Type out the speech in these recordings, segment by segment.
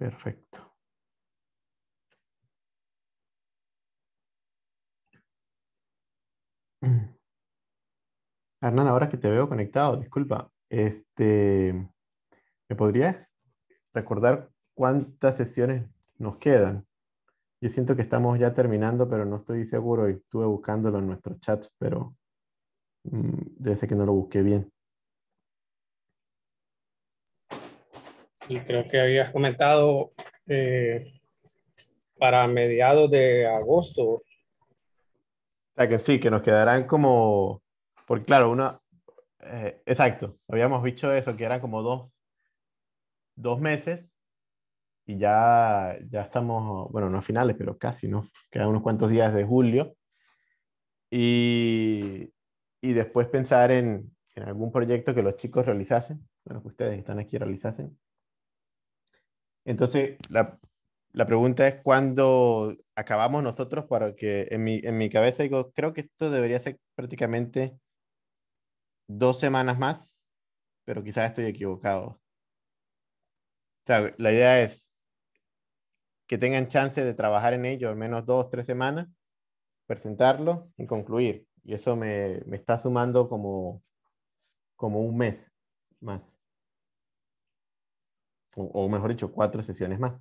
Perfecto. Hernán, ahora que te veo conectado, disculpa, este, ¿me podrías recordar cuántas sesiones nos quedan? Yo siento que estamos ya terminando, pero no estoy seguro y estuve buscándolo en nuestro chat, pero mm, debe ser que no lo busqué bien. Y creo que habías comentado eh, para mediados de agosto. Que sí, que nos quedarán como, porque claro, uno, eh, exacto, habíamos dicho eso, que eran como dos, dos meses y ya, ya estamos, bueno, no a finales, pero casi, ¿no? Quedan unos cuantos días de julio. Y, y después pensar en, en, algún proyecto que los chicos realizasen, bueno, que ustedes están aquí realizasen. Entonces, la, la pregunta es cuándo acabamos nosotros para que en mi, en mi cabeza digo, creo que esto debería ser prácticamente dos semanas más, pero quizás estoy equivocado. O sea, la idea es que tengan chance de trabajar en ello al menos dos, tres semanas, presentarlo y concluir. Y eso me, me está sumando como, como un mes más. O, o, mejor dicho, cuatro sesiones más.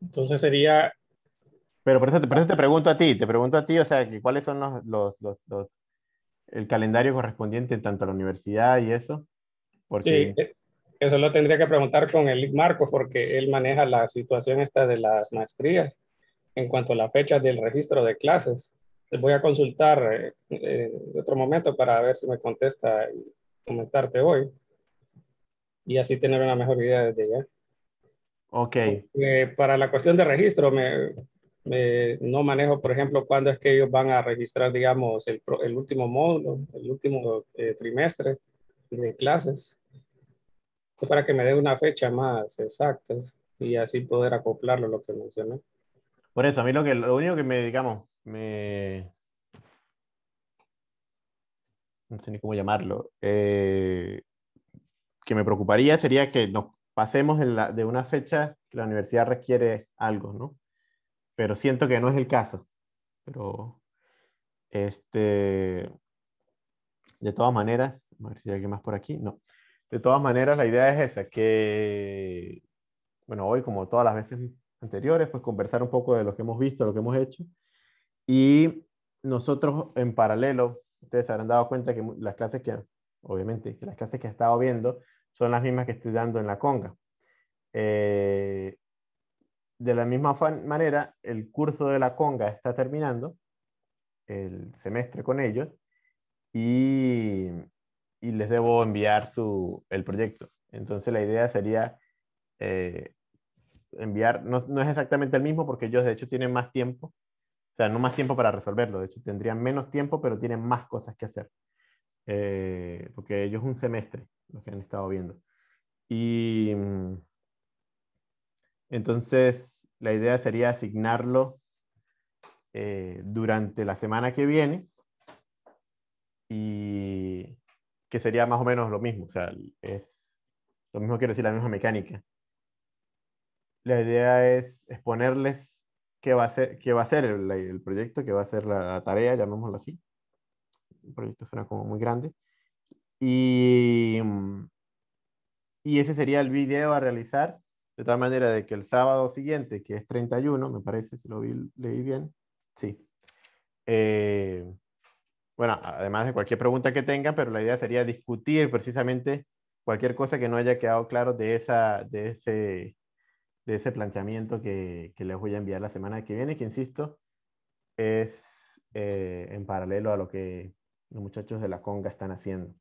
Entonces sería... Pero por eso, te, por eso te pregunto a ti, te pregunto a ti, o sea, que cuáles son los, los, los, los el calendario correspondiente tanto a la universidad y eso. Porque... Sí, eso lo tendría que preguntar con el Marco porque él maneja la situación esta de las maestrías en cuanto a la fecha del registro de clases. Les voy a consultar eh, eh, en otro momento para ver si me contesta y comentarte hoy. Y así tener una mejor idea desde ya. Ok. Eh, para la cuestión de registro, me, me, no manejo, por ejemplo, cuándo es que ellos van a registrar, digamos, el, el último módulo, el último trimestre de clases para que me dé una fecha más exacta y así poder acoplarlo a lo que mencioné. Por eso, a mí lo, que, lo único que me, digamos, me... No sé ni cómo llamarlo. Eh, que me preocuparía sería que nos pasemos de, la, de una fecha que la universidad requiere algo, ¿no? Pero siento que no es el caso. Pero, este, de todas maneras, a ver si hay alguien más por aquí. No. De todas maneras, la idea es esa, que, bueno, hoy como todas las veces anteriores, pues conversar un poco de lo que hemos visto, lo que hemos hecho. Y nosotros en paralelo, ustedes se habrán dado cuenta que las clases que, obviamente, que las clases que he estado viendo son las mismas que estoy dando en la conga. Eh, de la misma manera, el curso de la conga está terminando, el semestre con ellos, y les debo enviar su, el proyecto. Entonces la idea sería eh, enviar, no, no, es exactamente el mismo porque ellos de hecho tienen más tiempo, o sea, no más tiempo para resolverlo, de hecho tendrían menos tiempo, pero tienen más cosas que hacer, eh, porque ellos un semestre, lo que han estado viendo. Y mm, entonces la idea sería asignarlo eh, durante la semana que viene y que sería más o menos lo mismo, o sea, es lo mismo quiero decir, la misma mecánica. La idea es exponerles qué va a ser, qué va a ser el, el proyecto, qué va a ser la, tarea, llamémoslo así. El proyecto suena como muy grande. Y, y ese sería el video a realizar, de tal manera de que el sábado siguiente, que es 31, me parece, si lo vi, leí bien, sí. Eh, bueno, además de cualquier pregunta que tengan, pero la idea sería discutir precisamente cualquier cosa que no haya quedado claro de, esa, de, ese, de ese planteamiento que, que les voy a enviar la semana que viene, que insisto, es eh, en paralelo a lo que los muchachos de la conga están haciendo.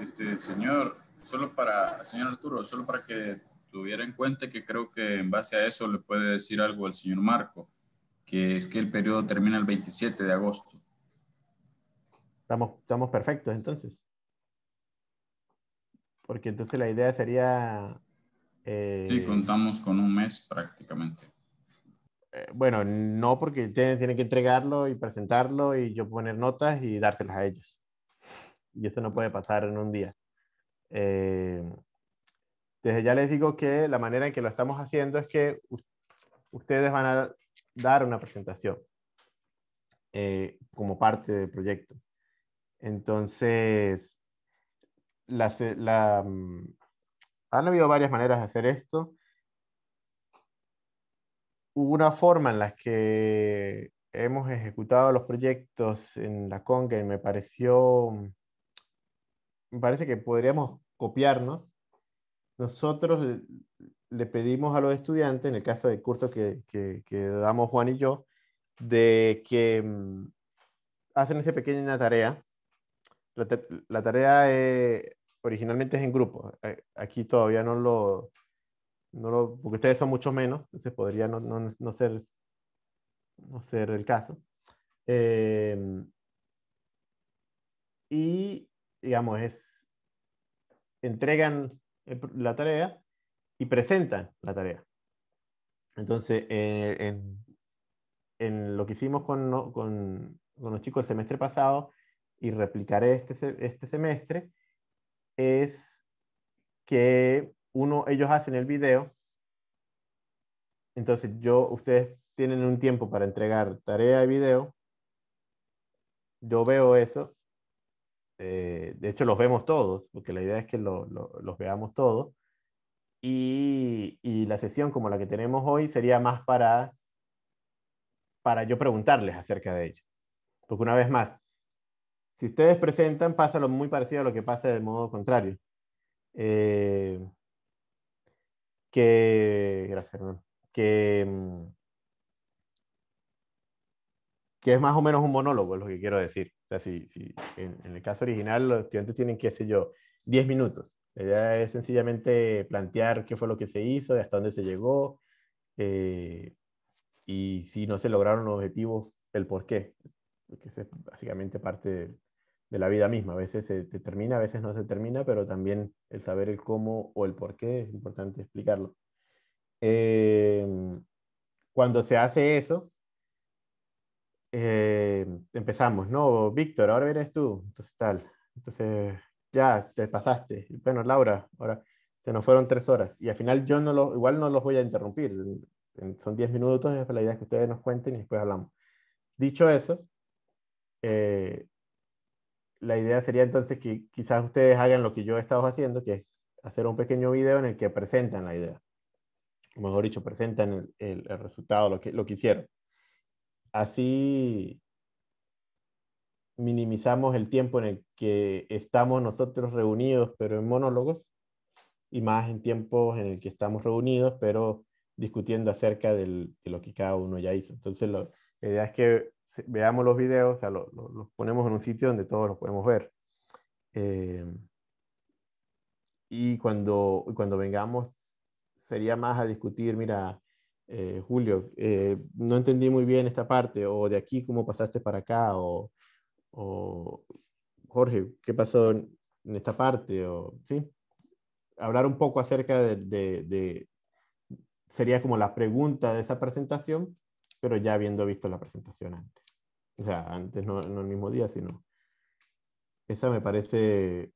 Este, señor, solo para, señor Arturo, solo para que tuviera en cuenta que creo que en base a eso le puede decir algo al señor Marco que es que el periodo termina el 27 de agosto. Estamos, estamos perfectos entonces. Porque entonces la idea sería... Eh... Sí, contamos con un mes prácticamente. eh, bueno, no porque tienen, tienen que entregarlo y presentarlo y yo poner notas y dárselas a ellos. Y eso no puede pasar en un día. Eh, desde ya les digo que la manera en que lo estamos haciendo es que ustedes van a dar una presentación eh, como parte del proyecto. Entonces, la, la, mm, han habido varias maneras de hacer esto. Hubo una forma en la que hemos ejecutado los proyectos en la Conga y me pareció, me parece que podríamos copiarnos. Nosotros le pedimos a los estudiantes, en el caso del curso que, que, damos Juan y yo, de que mm, hacen esa pequeña tarea. La, tarea eh, originalmente es en grupo. Eh, aquí todavía no lo, no lo, porque ustedes son mucho menos, entonces podría no, no, no ser, no ser el caso. Em, y, digamos, es, entregan la tarea y presentan la tarea. Entonces, eh, en, en, lo que hicimos con, con, con, los chicos el semestre pasado y replicaré este, este semestre, es que uno, ellos hacen el video, entonces yo, ustedes tienen un tiempo para entregar tarea de video, yo veo eso, eh, de hecho los vemos todos, porque la idea es que lo, los veamos todos, y, y, la sesión como la que tenemos hoy sería más para, para yo preguntarles acerca de ello. Porque una vez más, si ustedes presentan, pasa lo muy parecido a lo que pasa del modo contrario. Eh, que, gracias, que, mm, que es más o menos un monólogo, es lo que quiero decir. Si, en, el caso original los estudiantes tienen, qué sé yo, 10 minutos. La es sencillamente plantear qué fue lo que se hizo, hasta dónde se llegó, eh, y si no se lograron los objetivos, el por qué que es básicamente parte de, la vida misma. A veces se termina, a veces no se termina, pero también el saber el cómo o el por qué es importante explicarlo. Eh, cuando se hace eso, eh, empezamos, no, Víctor, ahora eres tú, entonces tal, entonces ya te pasaste. Bueno, Laura, ahora se nos fueron tres horas y al final yo no lo, igual no los voy a interrumpir, son diez minutos, es la idea que ustedes nos cuenten y después hablamos. Dicho eso, eh, la idea sería entonces que quizás ustedes hagan lo que yo he estado haciendo, que es hacer un pequeño video en el que presentan la idea. Mejor dicho, presentan el, el, resultado, lo que, lo que hicieron. Así minimizamos el tiempo en el que estamos nosotros reunidos, pero en monólogos, y más en tiempos en el que estamos reunidos, pero discutiendo acerca de lo que cada uno ya hizo. Entonces, lo, la idea es que veamos los videos, o sea, los ponemos en un sitio donde todos los podemos ver. Eh, y cuando, cuando vengamos, sería más a discutir, mira, eh, Julio, eh, no entendí muy bien esta parte, o de aquí, ¿cómo pasaste para acá? O, o Jorge, ¿qué pasó en, esta parte? O, ¿sí? Hablar un poco acerca de, de, de, sería como la pregunta de esa presentación, pero ya habiendo visto la presentación antes. O sea, antes no, en el mismo día, sino... Esa me parece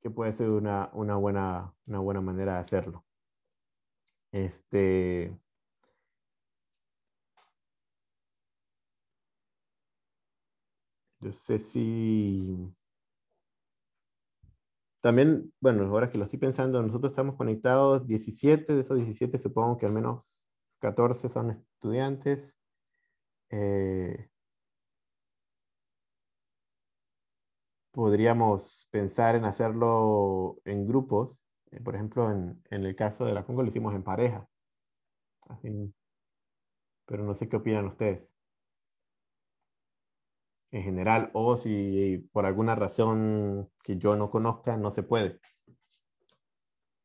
que puede ser una, una, buena, una buena manera de hacerlo. Este... Yo sé si... También, bueno, ahora que lo estoy pensando, nosotros estamos conectados 17, de esos 17 supongo que al menos 14 son estudiantes. Eh, podríamos pensar en hacerlo en grupos. Eh, por ejemplo, en, en, el caso de la Congo lo hicimos en pareja. Así, pero no sé qué opinan ustedes. En general, o si por alguna razón que yo no conozca, no se puede.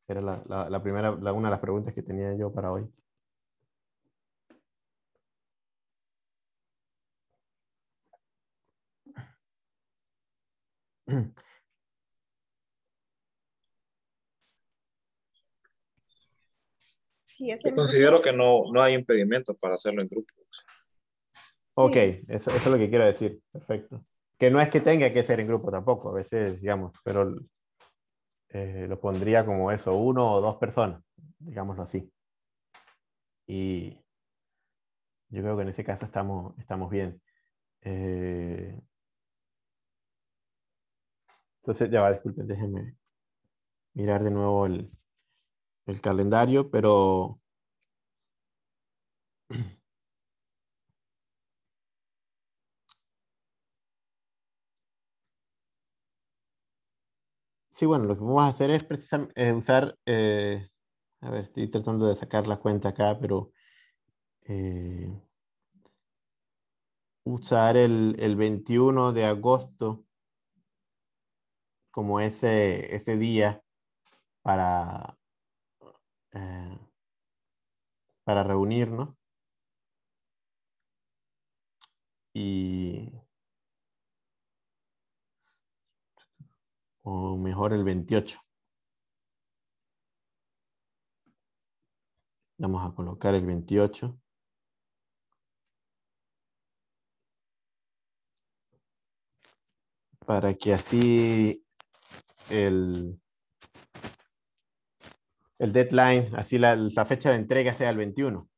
Era la, la, la primera, la, una de las preguntas que tenía yo para hoy. Sí, es Yo considero grupo. que no, no hay impedimento para hacerlo en grupos. Ok, Sí. eso, eso es lo que quiero decir. Perfecto. Que no es que tenga que ser en grupo tampoco, a veces, digamos, pero eh, lo pondría como eso, uno o dos personas, digámoslo así. Y yo creo que en ese caso estamos, estamos bien. Eh, entonces, ya va, disculpen, déjenme mirar de nuevo el, el calendario, pero Sí, bueno, lo que vamos a hacer es precisamente usar, eh, a ver, estoy tratando de sacar la cuenta acá, pero eh, usar el, el 21 de agosto como ese, ese día para, eh, para reunirnos. Y, o mejor el 28. Vamos a colocar el 28. Para que así el, el deadline, así la, la fecha de entrega sea el 21.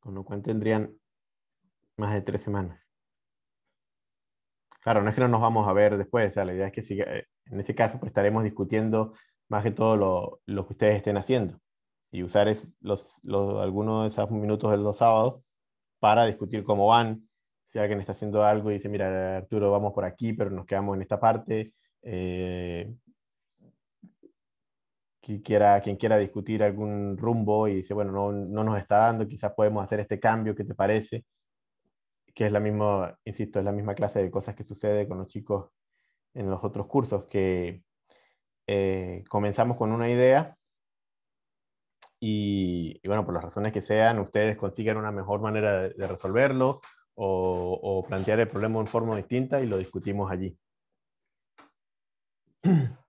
Con lo cual tendrían más de tres semanas. Claro, no es que no nos vamos a ver después, o sea, la idea es que siga, eh, en ese caso pues estaremos discutiendo más que todo lo, lo que ustedes estén haciendo y usar es, los, los, algunos de esos minutos de los sábados para discutir cómo van. Si alguien está haciendo algo y dice, mira, Arturo, vamos por aquí, pero nos quedamos en esta parte. Eh, quien, quiera, quien quiera discutir algún rumbo y dice, bueno, no, no nos está dando, quizás podemos hacer este cambio, ¿qué te parece? Que es la misma, insisto, es la misma clase de cosas que sucede con los chicos en los otros cursos, que eh, comenzamos con una idea y, bueno, por las razones que sean, ustedes consigan una mejor manera de, de resolverlo o, plantear el problema en forma distinta y lo discutimos allí.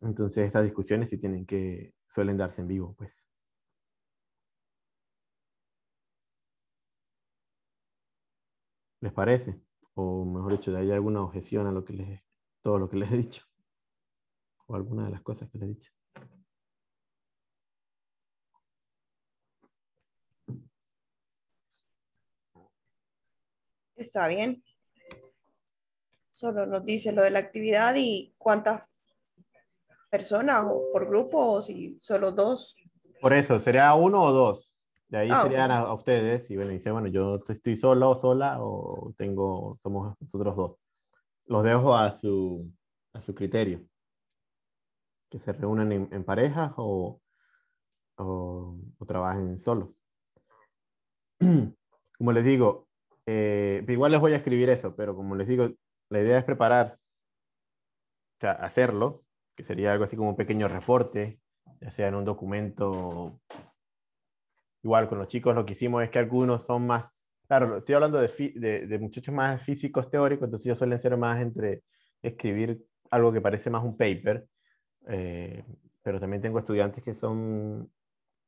Entonces, estas discusiones sí tienen que, suelen darse en vivo, pues. ¿Les parece? O mejor dicho, ¿hay alguna objeción a lo que todo lo que les he dicho? O alguna de las cosas que les he dicho. Está bien. Solo nos dice lo de la actividad y cuántas personas o por grupo o si solo dos. Por eso, sería uno o dos. De ahí Ah, serían ok. a, a ustedes y bueno, dice, bueno, yo estoy solo o sola o tengo, somos nosotros dos. Los dejo a su, a su criterio. Que se reúnan en, en parejas o, o, o trabajen solos. Como les digo, eh, igual les voy a escribir eso, pero como les digo, la idea es preparar, o sea, hacerlo, que sería algo así como un pequeño reporte, ya sea en un documento. Igual con los chicos lo que hicimos es que algunos son más, claro, estoy hablando de, de, de muchachos más físicos teóricos, entonces ellos suelen ser más entre escribir algo que parece más un paper, eh, pero también tengo estudiantes que son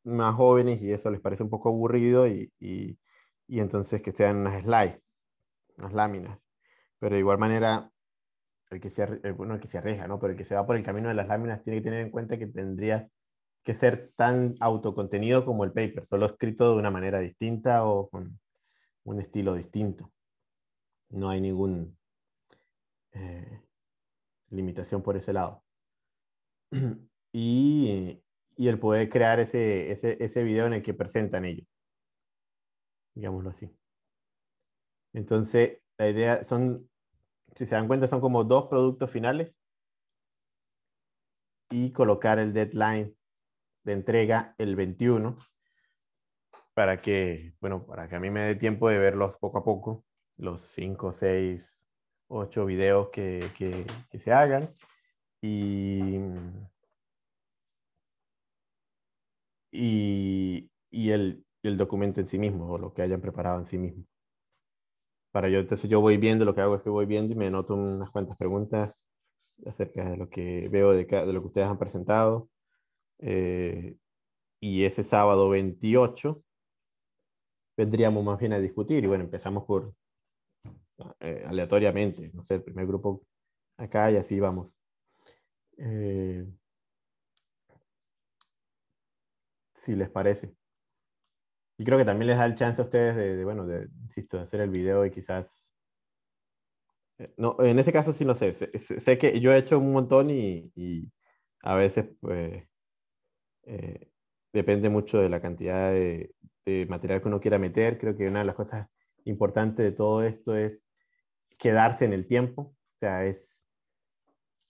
más jóvenes y eso les parece un poco aburrido y, y, y entonces que sean unas slides, unas láminas. Pero de igual manera, el que se, eh, bueno, el que se arriesga, ¿no? Pero el que se va por el camino de las láminas tiene que tener en cuenta que tendría que ser tan autocontenido como el paper, solo escrito de una manera distinta o con un estilo distinto. No hay ningún eh, limitación por ese lado. y, y el poder crear ese, ese, ese video en el que presentan ellos. Digámoslo así. Entonces, la idea son, si se dan cuenta, son como dos productos finales y colocar el deadline de entrega el 21 para que, bueno, para que a mí me dé tiempo de verlos poco a poco, los 5, 6, 8 videos que, que, que se hagan y, y, y el, el documento en sí mismo o lo que hayan preparado en sí mismo. para yo, entonces yo voy viendo, lo que hago es que voy viendo y me anoto unas cuantas preguntas acerca de lo que veo de, de lo que ustedes han presentado. Eh, y ese sábado 28 vendríamos más bien a discutir y bueno, empezamos por eh, aleatoriamente, no sé, el primer grupo acá y así vamos. Eh, si les parece. Y creo que también les da el chance a ustedes de, bueno, de, insisto, de hacer el video y quizás... Eh, no, en ese caso sí no sé. Sé, que yo he hecho un montón y, y a veces pues, eh, depende mucho de la cantidad de, de, material que uno quiera meter. Creo que una de las cosas importantes de todo esto es quedarse en el tiempo. O sea, es,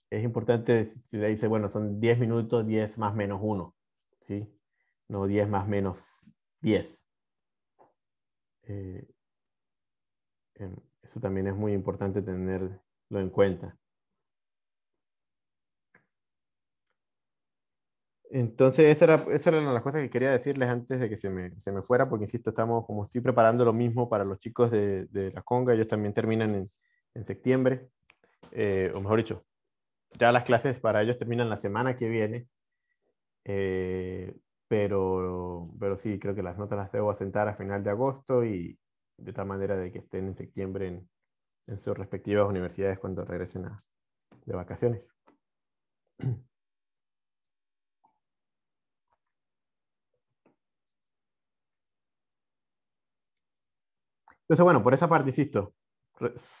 es importante si le dice, bueno, son 10 minutos, 10 más menos 1. ¿sí? No 10 más menos 10. Eh, em, eso también es muy importante tenerlo en cuenta. Entonces, esa era, esa era una de las cosas que quería decirles antes de que se me, se me, fuera, porque insisto, estamos, como estoy preparando lo mismo para los chicos de, la Conga, ellos también terminan en, en septiembre, eh, o mejor dicho, ya las clases para ellos terminan la semana que viene, eh, pero, pero sí, creo que las notas las debo asentar a final de agosto y de tal manera de que estén en septiembre en, en sus respectivas universidades cuando regresen a, de vacaciones. Entonces, bueno, por esa parte, insisto,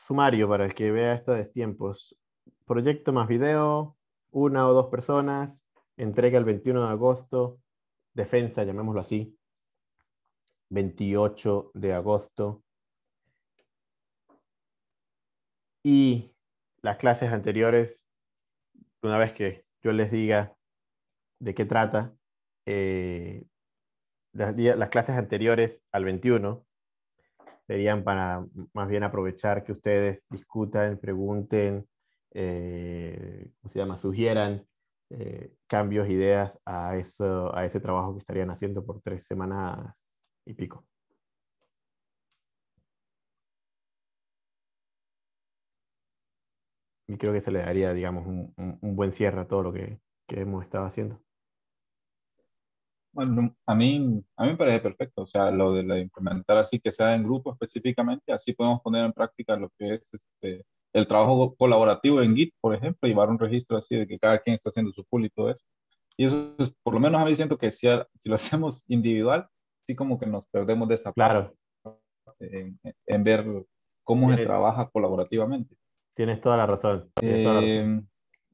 sumario para el que vea esto de tiempos. Proyecto más video, una o dos personas, entrega el 21 de agosto, defensa, llamémoslo así, 28 de agosto. Y las clases anteriores, una vez que yo les diga de qué trata, eh, las, las, clases anteriores al 21 serían para más bien aprovechar que ustedes discutan, pregunten, eh, ¿cómo se llama? Sugieran eh, cambios, ideas a, eso, a ese trabajo que estarían haciendo por tres semanas y pico. Y creo que se le daría, digamos, un, buen cierre a todo lo que, que hemos estado haciendo. Bueno, a mí, a mí me parece perfecto, o sea, lo de la implementar así, que sea en grupo específicamente, así podemos poner en práctica lo que es este, el trabajo colaborativo en Git, por ejemplo, llevar un registro así de que cada quien está haciendo su pull y todo eso. Y eso, es, por lo menos a mí siento que si, si lo hacemos individual, sí como que nos perdemos de esa claro. en, en, ver cómo se trabaja colaborativamente. Tienes toda la razón. Tienes toda la razón. Eh,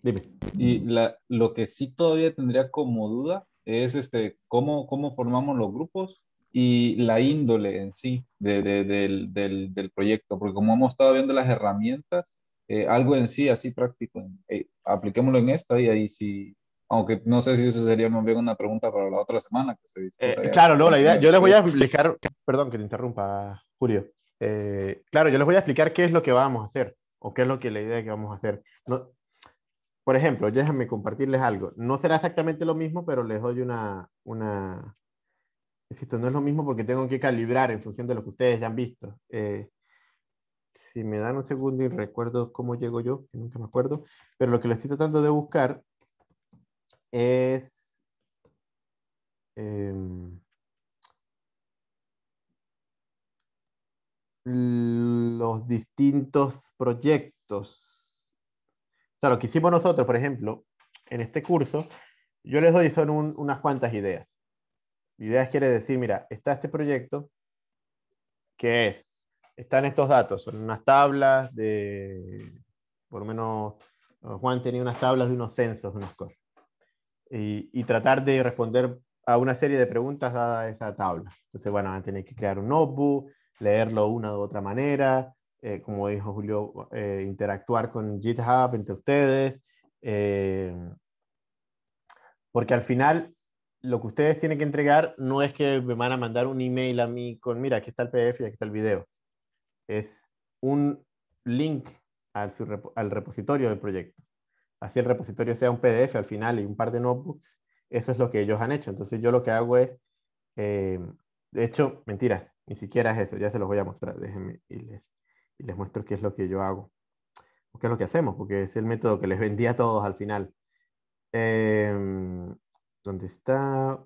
Dime. Y la, lo que sí todavía tendría como duda es este, cómo, cómo formamos los grupos y la índole en sí de, de, del, del, del, proyecto, porque como hemos estado viendo las herramientas, eh, algo en sí así práctico, eh, apliquémoslo en esto y ahí sí, aunque no sé si eso sería más bien una pregunta para la otra semana. Que se eh, claro, no, la idea, yo les voy a explicar, perdón que te interrumpa, Julio, eh, claro, yo les voy a explicar qué es lo que vamos a hacer o qué es lo que la idea que vamos a hacer. No, por ejemplo, déjenme compartirles algo. No será exactamente lo mismo, pero les doy una, una, Insisto, no es lo mismo porque tengo que calibrar en función de lo que ustedes ya han visto. Eh, si me dan un segundo y recuerdo cómo llego yo, que nunca me acuerdo, pero lo que les estoy tratando de buscar es... Eh, los distintos proyectos. O sea, lo que hicimos nosotros, por ejemplo, en este curso, yo les doy son un, unas cuantas ideas. Ideas quiere decir, mira, está este proyecto, que es, están estos datos, son unas tablas de, por lo menos, Juan tenía unas tablas de unos censos, unas cosas, y, y tratar de responder a una serie de preguntas dada esa tabla. Entonces, bueno, van a tener que crear un notebook, leerlo una u otra manera, eh, como dijo Julio, eh, interactuar con GitHub entre ustedes, eh, porque al final lo que ustedes tienen que entregar no es que me van a mandar un email a mí con, mira, aquí está el PDF y aquí está el video. Es un link al, al repositorio del proyecto. Así el repositorio sea un PDF al final y un par de notebooks, eso es lo que ellos han hecho. Entonces yo lo que hago es, eh, de hecho, mentiras, ni siquiera es eso, ya se los voy a mostrar, déjenme y les, y les muestro qué es lo que yo hago. qué es lo que hacemos, porque es el método que les vendí a todos al final. Em, ¿Dónde está?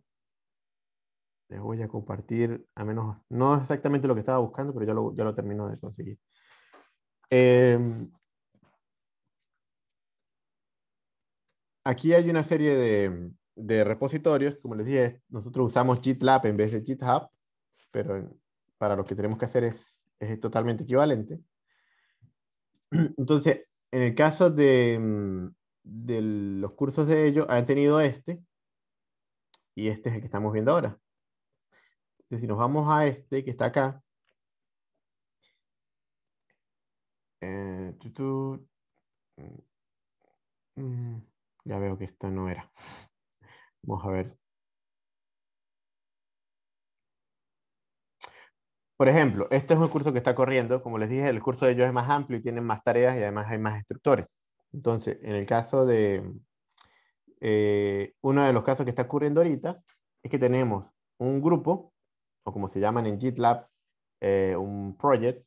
Les voy a compartir, a menos, no exactamente lo que estaba buscando, pero ya lo, ya lo termino de conseguir. Em, aquí hay una serie de, de, repositorios, como les dije, nosotros usamos GitLab en vez de GitHub, pero para lo que tenemos que hacer es, es totalmente equivalente. Entonces, en el caso de, mm, de los cursos de ellos, han tenido este, y este es el que estamos viendo ahora. Entonces, si nos vamos a este que está acá, eh, mm, ya veo que esta no era. Vamos a ver. Por ejemplo, este es un curso que está corriendo. Como les dije, el curso de ellos es más amplio y tienen más tareas y además hay más instructores. Entonces, en el caso de, eh, uno de los casos que está ocurriendo ahorita es que tenemos un grupo, o como se llaman en GitLab, eh, un project,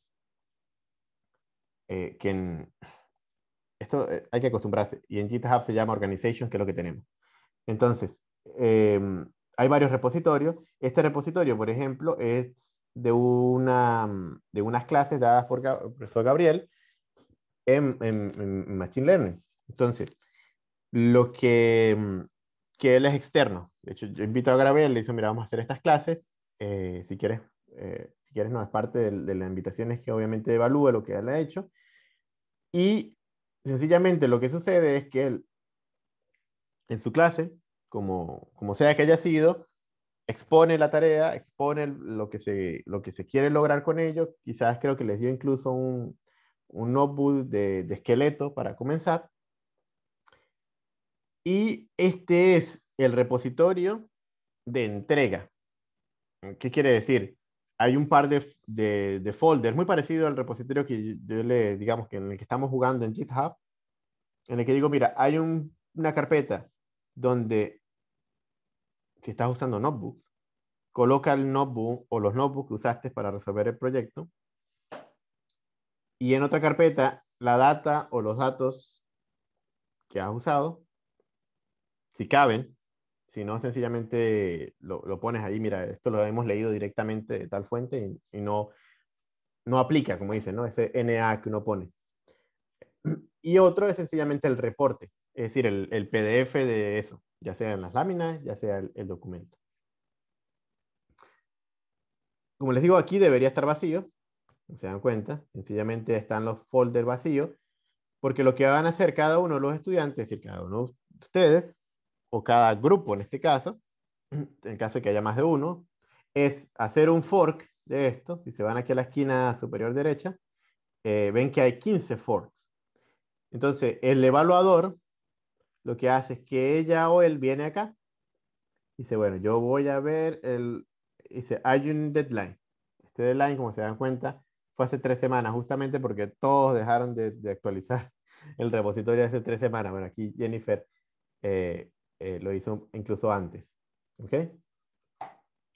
eh, que esto hay que acostumbrarse, y en GitHub se llama organization, que es lo que tenemos. Entonces, em, hay varios repositorios. Este repositorio, por ejemplo, es de, una, de unas clases dadas por el profesor Gabriel en, en Machine Learning. Entonces, lo que, mm, que él es externo. De hecho, yo invito a Gabriel, le dice, mira, vamos a hacer estas clases, eh, si quieres, eh, si quieres, no, es parte de, de la invitación, es que obviamente evalúe lo que él ha hecho. Y sencillamente lo que sucede es que él, en su clase, como, como sea que haya sido, expone la tarea, expone lo que, se, lo que se quiere lograr con ello. Quizás creo que les dio incluso un, un notebook de esqueleto para comenzar. Y este es el repositorio de entrega. ¿Qué quiere decir? Hay un par de, de, folders muy parecido al repositorio que yo le, digamos, que en el que estamos jugando en GitHub, en el que digo, mira, hay una carpeta donde, si estás usando notebooks, coloca el notebook o los notebooks que usaste para resolver el proyecto. Y en otra carpeta, la data o los datos que has usado si caben, si no, sencillamente lo, lo, pones ahí, mira, esto lo hemos leído directamente de tal fuente y, no, no aplica, como dicen, ¿no? Ese NA que uno pone. Y otro es sencillamente el reporte, es decir, el, el PDF de eso, ya sea en las láminas, ya sea el, el documento. Como les digo, aquí debería estar vacío, se dan cuenta, sencillamente están los folders vacíos, porque lo que van a hacer cada uno de los estudiantes, es decir, cada uno de ustedes, o cada grupo en este caso, en caso de que haya más de uno, es hacer un fork de esto. Si se van aquí a la esquina superior derecha, eh, ven que hay 15 forks. Entonces, el evaluador lo que hace es que ella o él viene acá y dice, bueno, yo voy a ver el... Dice, hay un deadline. Este deadline, como se dan cuenta, fue hace tres semanas, justamente porque todos dejaron de, de actualizar el repositorio hace tres semanas. Bueno, aquí Jennifer eh, eh, lo hizo incluso antes. ¿Ok?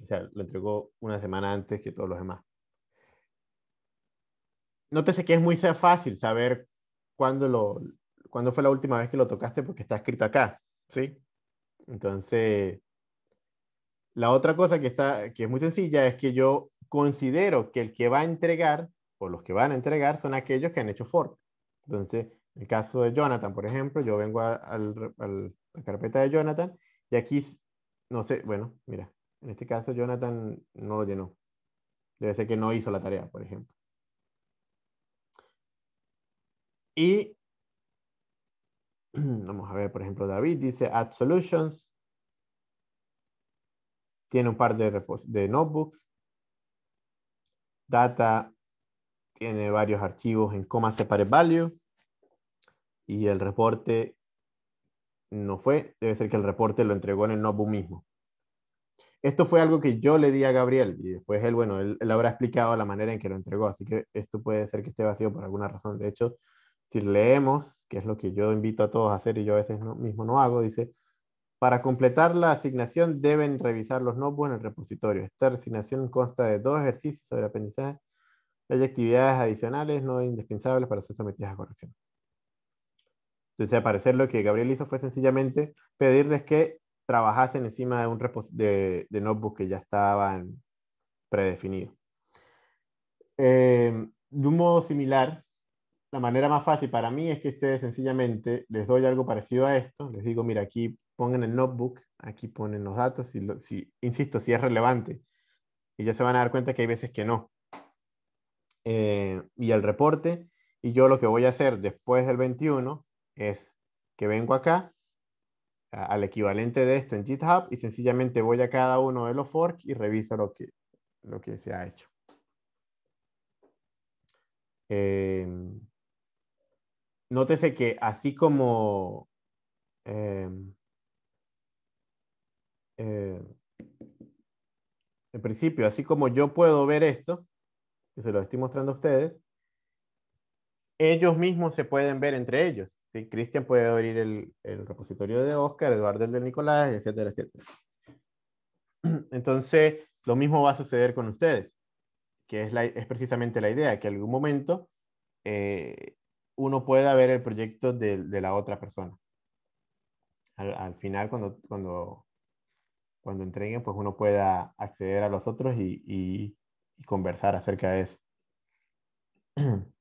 O sea, lo entregó una semana antes que todos los demás. Nótese que es muy fácil saber cuándo, lo, cuándo fue la última vez que lo tocaste porque está escrito acá. ¿Sí? Entonces, la otra cosa que, está, que es muy sencilla es que yo considero que el que va a entregar, o los que van a entregar, son aquellos que han hecho fork. Entonces, en el caso de Jonathan, por ejemplo, yo vengo al, la carpeta de Jonathan, y aquí, no sé, bueno, mira, en este caso Jonathan no lo llenó. Debe ser que no hizo la tarea, por ejemplo. Y vamos a ver, por ejemplo, David dice Add Solutions. Tiene un par de, de notebooks. Data tiene varios archivos en coma separate value. Y el reporte no fue, debe ser que el reporte lo entregó en el notebook mismo. Esto fue algo que yo le di a Gabriel y después él, bueno, él, habrá explicado la manera en que lo entregó, así que esto puede ser que esté vacío por alguna razón. De hecho, si leemos, que es lo que yo invito a todos a hacer y yo a veces mismo no hago, dice, para completar la asignación deben revisar los notebooks en el repositorio. Esta asignación consta de dos ejercicios sobre aprendizaje. y actividades adicionales no indispensables para ser sometidas a corrección. Entonces, al parecer lo que Gabriel hizo fue sencillamente pedirles que trabajasen encima de un de, de notebook que ya estaban predefinidos. Eh, de un modo similar, la manera más fácil para mí es que ustedes sencillamente les doy algo parecido a esto. Les digo, mira, aquí pongan el notebook, aquí ponen los datos, y si, insisto, si es relevante. Y ya se van a dar cuenta que hay veces que no. Eh, y el reporte, y yo lo que voy a hacer después del 21 es que vengo acá al equivalente de esto en GitHub y sencillamente voy a cada uno de los forks y reviso lo que, lo que se ha hecho. Eh, nótese que así como eh, eh, en principio, así como yo puedo ver esto, que se lo estoy mostrando a ustedes, ellos mismos se pueden ver entre ellos. Cristian puede abrir el, repositorio de Oscar, Eduardo el de Nicolás, etcétera, etcétera. Entonces, lo mismo va a suceder con ustedes, que es, es precisamente la idea, que en algún momento eh, uno pueda ver el proyecto de, la otra persona. Al, final, cuando, cuando, cuando entreguen, pues uno pueda acceder a los otros y, y conversar acerca de eso.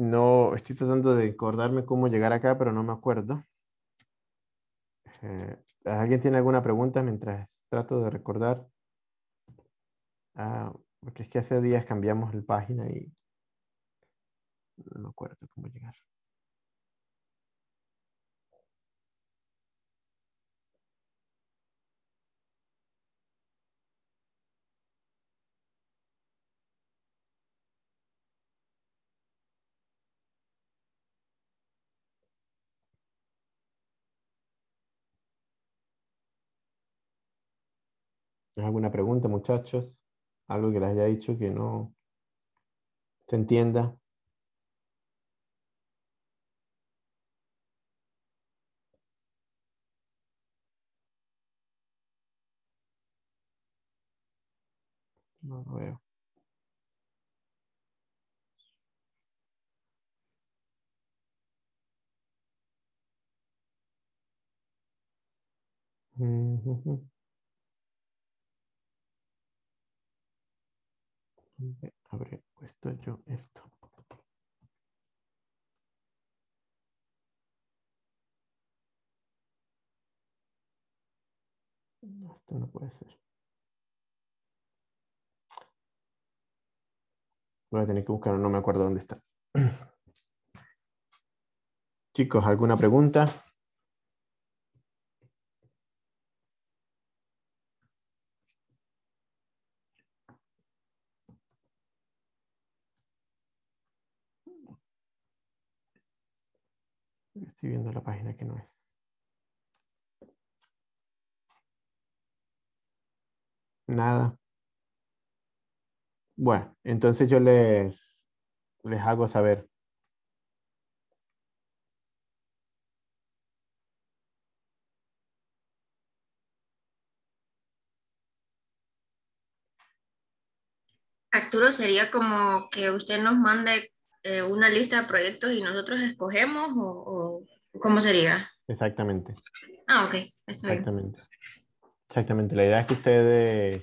No, estoy tratando de acordarme cómo llegar acá, pero no me acuerdo. Eh, ¿Alguien tiene alguna pregunta mientras trato de recordar? Ah, porque es que hace días cambiamos la página y no me acuerdo cómo llegar. ¿Alguna pregunta, muchachos? Algo que les haya dicho que no se entienda. No lo veo. Habré puesto yo esto? Esto no puede ser. Voy a tener que buscarlo, no me acuerdo dónde está. Chicos, ¿alguna pregunta? Estoy viendo la página que no es. Nada. Bueno, entonces yo les, les hago saber. Arturo, sería como que usted nos mande eh, una lista de proyectos y nosotros escogemos o, cómo sería? Exactamente. Ah, ok. Exactamente. Exactamente. La idea es que ustedes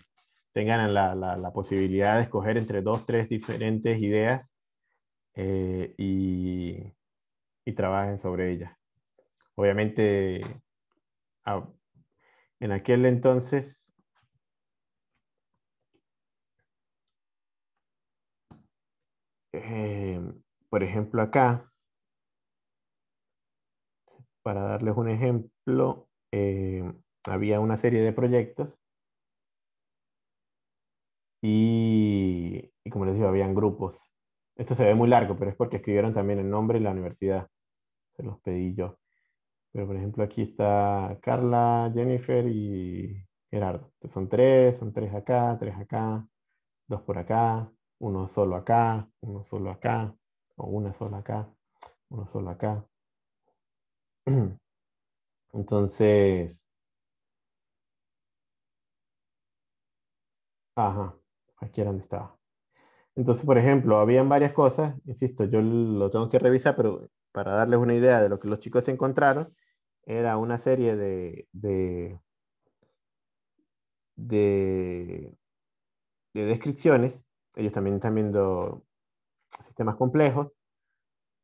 tengan la, la, posibilidad de escoger entre dos, tres diferentes ideas eh, y, y, trabajen sobre ellas. Obviamente, en aquel entonces Eh, por ejemplo, acá, para darles un ejemplo, eh, había una serie de proyectos y, como les digo, habían grupos. Esto se ve muy largo, pero es porque escribieron también el nombre y la universidad. Se los pedí yo. Pero por ejemplo aquí está Carla, Jennifer y Gerardo. son tres, son tres acá, tres acá, dos por acá, uno solo acá, uno solo acá, o una sola acá, uno solo acá. Entonces, Ajá, aquí era donde estaba. Entonces, por ejemplo, habían varias cosas, insisto, yo lo tengo que revisar, pero para darles una idea de lo que los chicos encontraron, era una serie de, de, de, descripciones. Ellos también están viendo sistemas complejos.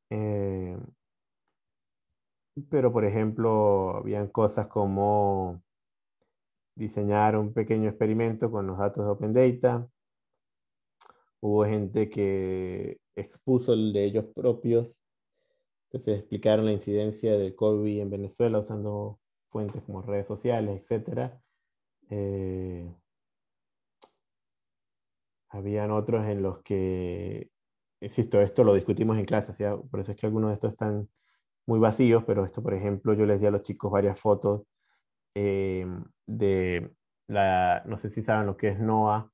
Eh, pero, por ejemplo, habían cosas como diseñar un pequeño experimento con los datos de Open Data. Hubo gente que expuso el de ellos propios. Entonces explicaron la incidencia del COVID en Venezuela usando fuentes como redes sociales, etc. Eh, habían otros en los que, insisto, esto lo discutimos en clase, por eso es que algunos de estos están muy vacíos, pero esto, por ejemplo, yo les di a los chicos varias fotos eh, de la, no sé si saben lo que es NOAA,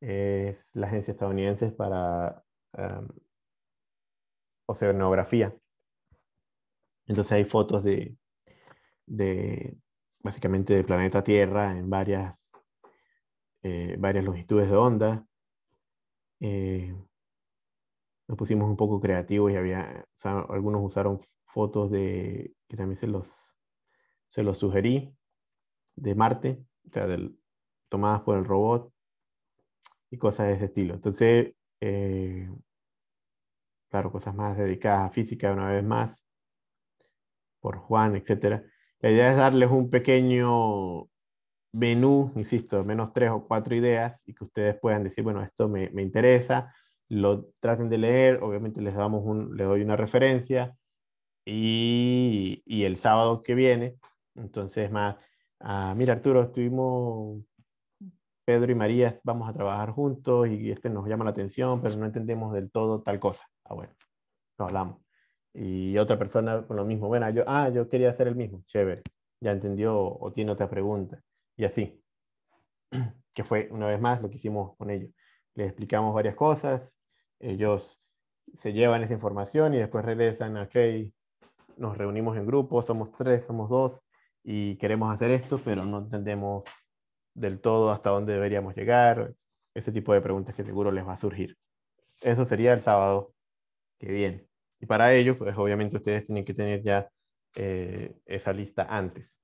es la agencia estadounidense para um, oceanografía. Entonces hay fotos de, de básicamente del planeta Tierra en varias, eh, varias longitudes de onda. Eh, nos pusimos un poco creativos y había, algunos usaron fotos de, que también se los, se los sugerí, de Marte, o sea, del, tomadas por el robot y cosas de ese estilo. Entonces, eh, claro, cosas más dedicadas a física una vez más, por Juan, etc. La idea es darles un pequeño menú, insisto, menos tres o cuatro ideas y que ustedes puedan decir, bueno, esto me, me interesa, lo traten de leer, obviamente les, damos un, les doy una referencia y, el sábado que viene, entonces más, ah, mira Arturo, estuvimos Pedro y María vamos a trabajar juntos y este nos llama la atención, pero no entendemos del todo tal cosa. Ah, bueno, lo hablamos. Y otra persona con lo mismo, bueno, yo, ah, yo quería hacer el mismo, chévere, ya entendió o tiene otra pregunta. Y así, que fue una vez más lo que hicimos con ellos. Les explicamos varias cosas, ellos se llevan esa información y después regresan a, ok, nos reunimos en grupo, somos tres, somos dos y queremos hacer esto, pero no entendemos del todo hasta dónde deberíamos llegar, ese tipo de preguntas que seguro les va a surgir. Eso sería el sábado que viene. Y para ello, pues obviamente ustedes tienen que tener ya eh, esa lista antes,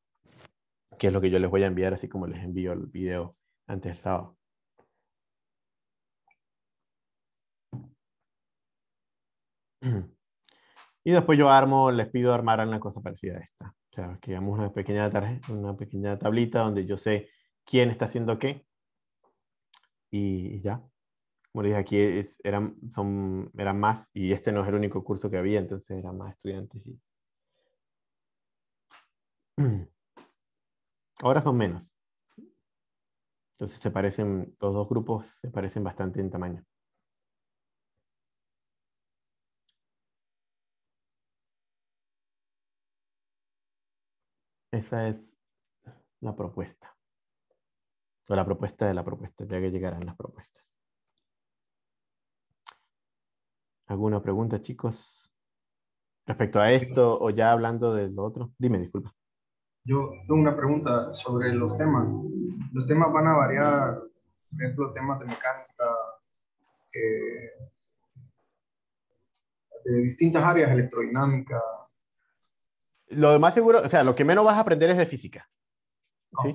que es lo que yo les voy a enviar, así como les envío el video antes del sábado. Y después yo armo, les pido armar una cosa parecida a esta. O sea, que hagamos una pequeña, una pequeña tablita donde yo sé quién está haciendo qué. Y, ya. Como les dije, aquí es, eran, son, eran más, y este no es el único curso que había, entonces eran más estudiantes. Y... Ahora son menos. Entonces se parecen, los dos grupos se parecen bastante en tamaño. Esa es la propuesta. O la propuesta de la propuesta, ya que llegarán las propuestas. ¿Alguna pregunta, chicos? Respecto a esto o ya hablando de lo otro. Dime, disculpa. Yo tengo una pregunta sobre los temas. Los temas van a variar, por ejemplo, temas de mecánica, eh, de distintas áreas, electrodinámica. Lo más seguro, o sea, lo que menos vas a aprender es de física. ¿sí?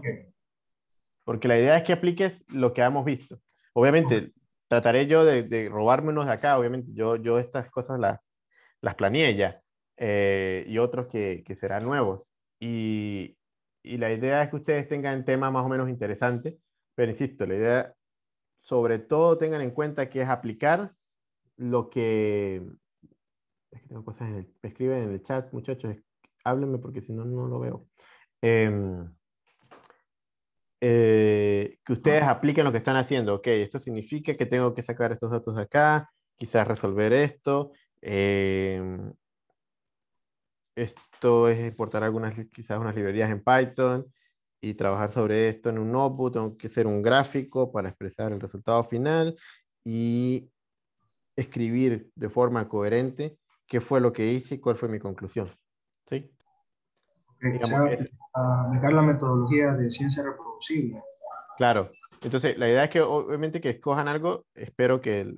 porque la idea es que apliques lo que hemos visto. Obviamente, trataré yo de, de, robarme unos de acá, obviamente, yo, yo estas cosas las, las planeé ya, eh, y otros que, que, serán nuevos. Y, y, la idea es que ustedes tengan temas más o menos interesantes, pero insisto, la idea, sobre todo tengan en cuenta que es aplicar lo que... Es que tengo cosas en el... Me escriben en el chat, muchachos, háblenme porque si no, no lo veo. Eh, eh, que ustedes apliquen lo que están haciendo. Ok, esto significa que tengo que sacar estos datos de acá, quizás resolver esto. Eh, esto es importar algunas, quizás unas librerías en Python y trabajar sobre esto en un notebook. Tengo que hacer un gráfico para expresar el resultado final y escribir de forma coherente qué fue lo que hice y cuál fue mi conclusión. ¿Sí? Digamos, aplicar la metodología de ciencia reproducible. Claro, Entonces, la idea es que obviamente que escojan algo, espero que,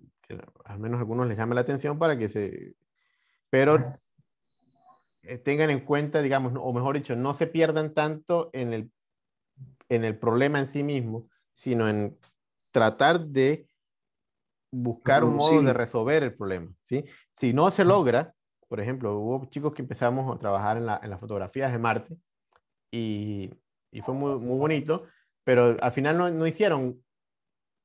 al menos a algunos les llame la atención para que se... Pero eh, tengan en cuenta, digamos, o mejor dicho, no se pierdan tanto en el, en el problema en sí mismo, sino en tratar de buscar un modo de resolver el problema, ¿sí? Si no se logra, por ejemplo, hubo chicos que empezamos a trabajar en, la, en las fotografías de Marte y, y fue muy, muy, bonito, pero al final no, no, hicieron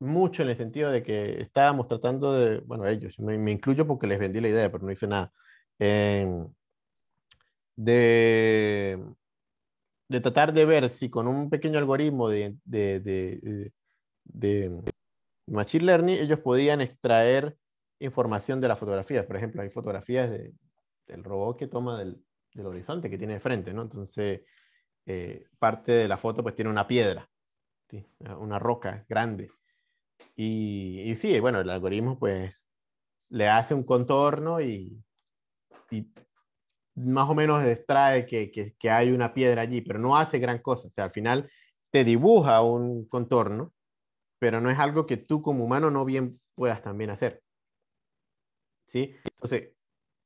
mucho en el sentido de que estábamos tratando de, bueno, ellos, me, me incluyo porque les vendí la idea, pero no hice nada, eh, de, de tratar de ver si con un pequeño algoritmo de, de, de, de Machine Learning ellos podían extraer información de las fotografías. Por ejemplo, hay fotografías de, del robot que toma del, del, horizonte que tiene de frente, ¿no? Entonces, eh, parte de la foto pues tiene una piedra, una roca grande. Y, sí, bueno, el algoritmo pues le hace un contorno y, y más o menos extrae que, que, que, hay una piedra allí, pero no hace gran cosa. O sea, al final te dibuja un contorno, pero no es algo que tú como humano no bien puedas también hacer. ¿Sí? Entonces,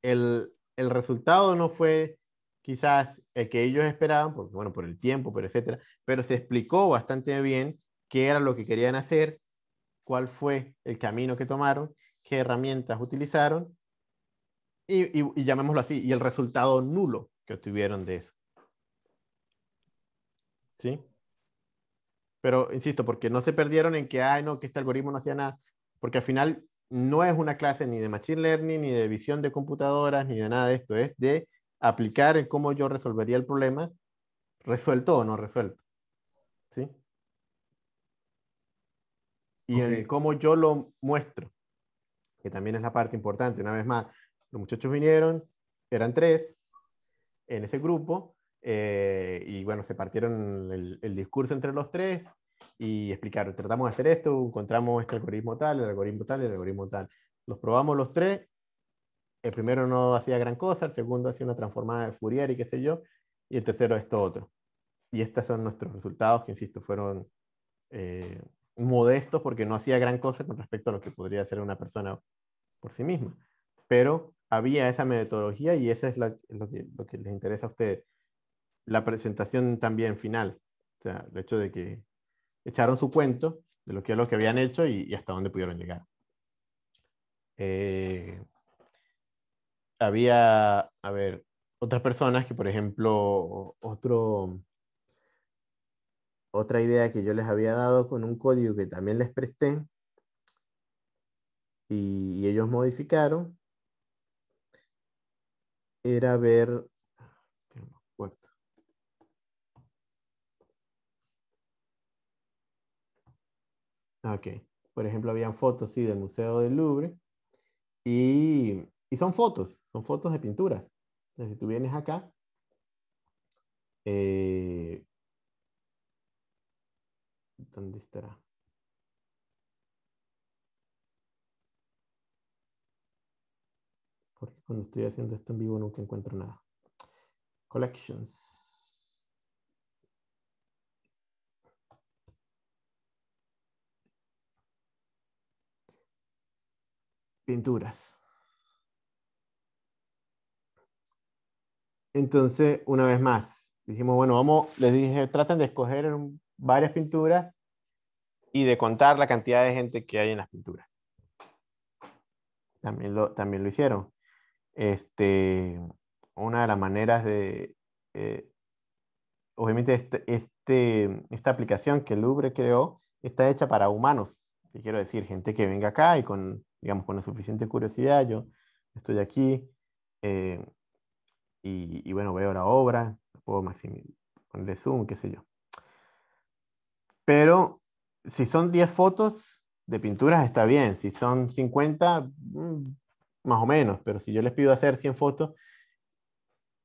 el, el resultado no fue quizás el que ellos esperaban, porque bueno, por el tiempo, pero etcétera, pero se explicó bastante bien qué era lo que querían hacer, cuál fue el camino que tomaron, qué herramientas utilizaron y, y, y, llamémoslo así, y el resultado nulo que obtuvieron de eso. ¿Sí? Pero, insisto, porque no se perdieron en que, ay, no, que este algoritmo no hacía nada, porque al final no es una clase ni de Machine Learning, ni de visión de computadoras, ni de nada de esto, es de aplicar en cómo yo resolvería el problema, resuelto o no resuelto. ¿Sí? Y okay. en cómo yo lo muestro, que también es la parte importante. Una vez más, los muchachos vinieron, eran tres en ese grupo, eh, y bueno, se partieron el, el, discurso entre los tres y explicaron, tratamos de hacer esto, encontramos este algoritmo tal, el algoritmo tal, el algoritmo tal. Los probamos los tres, el primero no hacía gran cosa, el segundo hacía una transformada de Fourier y qué sé yo, y el tercero esto otro. Y estos son nuestros resultados, que insisto, fueron eh, modestos porque no hacía gran cosa con respecto a lo que podría hacer una persona por sí misma. Pero había esa metodología y eso es la, lo, que, lo que les interesa a ustedes. La presentación también final, o sea, el hecho de que echaron su cuento de lo que lo que habían hecho y, hasta dónde pudieron llegar. Eh, había, a ver, otras personas que, por ejemplo, otro, otra idea que yo les había dado con un código que también les presté y ellos modificaron, era ver, Ok, por ejemplo, habían fotos, sí, del Museo del Louvre y, y son fotos, son fotos de pinturas. Entonces, si tú vienes acá, eh, ¿dónde estará? Porque cuando estoy haciendo esto en vivo nunca encuentro nada. Collections. Pinturas. Entonces, una vez más, dijimos, bueno, vamos, les dije, traten de escoger varias pinturas y de contar la cantidad de gente que hay en las pinturas. También lo, también lo hicieron. Este, una de las maneras de, eh, obviamente, este, este, esta aplicación que Louvre creó está hecha para humanos. Quiero decir, gente que venga acá y con, digamos, con la suficiente curiosidad, yo estoy aquí, eh, y, y, bueno, veo la obra, puedo ponerle zoom, qué sé yo. Pero si son 10 fotos de pinturas está bien, si son 50, mm, más o menos, pero si yo les pido hacer 100 fotos,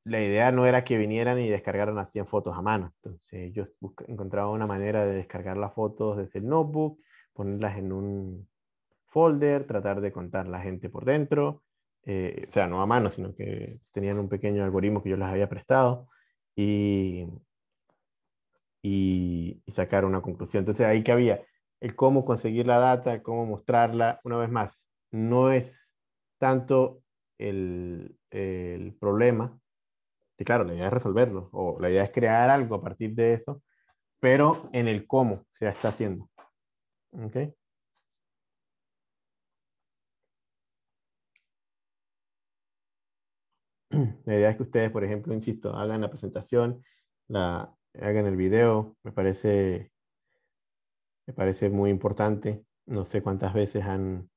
la idea no era que vinieran y descargaran las 100 fotos a mano. Entonces yo encontraba una manera de descargar las fotos desde el notebook, ponerlas en un folder, tratar de contar la gente por dentro, eh, o sea, no a mano, sino que tenían un pequeño algoritmo que yo les había prestado y, y, sacar una conclusión. Entonces ahí que había el cómo conseguir la data, cómo mostrarla, una vez más, no es tanto el, el problema, que claro, la idea es resolverlo, o la idea es crear algo a partir de eso, pero en el cómo se está haciendo. ¿Ok? La idea es que ustedes, por ejemplo, insisto, hagan la presentación, la, hagan el video, me parece, me parece muy importante. No sé cuántas veces han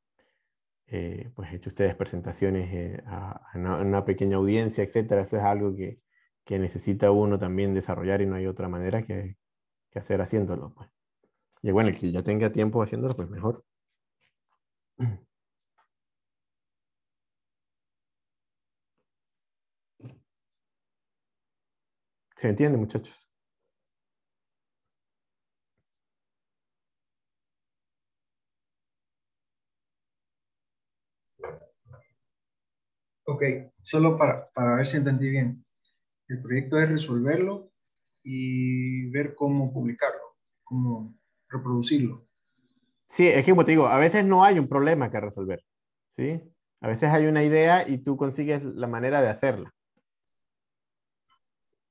eh, pues, hecho ustedes presentaciones eh, a, una, pequeña audiencia, etcétera. Eso es algo que, que, necesita uno también desarrollar y no hay otra manera que, que hacer haciéndolo. Pues. Y bueno, el que ya tenga tiempo haciéndolo, pues mejor. ¿Se entiende, muchachos? Ok, solo para, para ver si entendí bien. El proyecto es resolverlo y ver cómo publicarlo, cómo reproducirlo. Sí, es que como te digo, a veces no hay un problema que resolver, ¿sí? A veces hay una idea y tú consigues la manera de hacerla.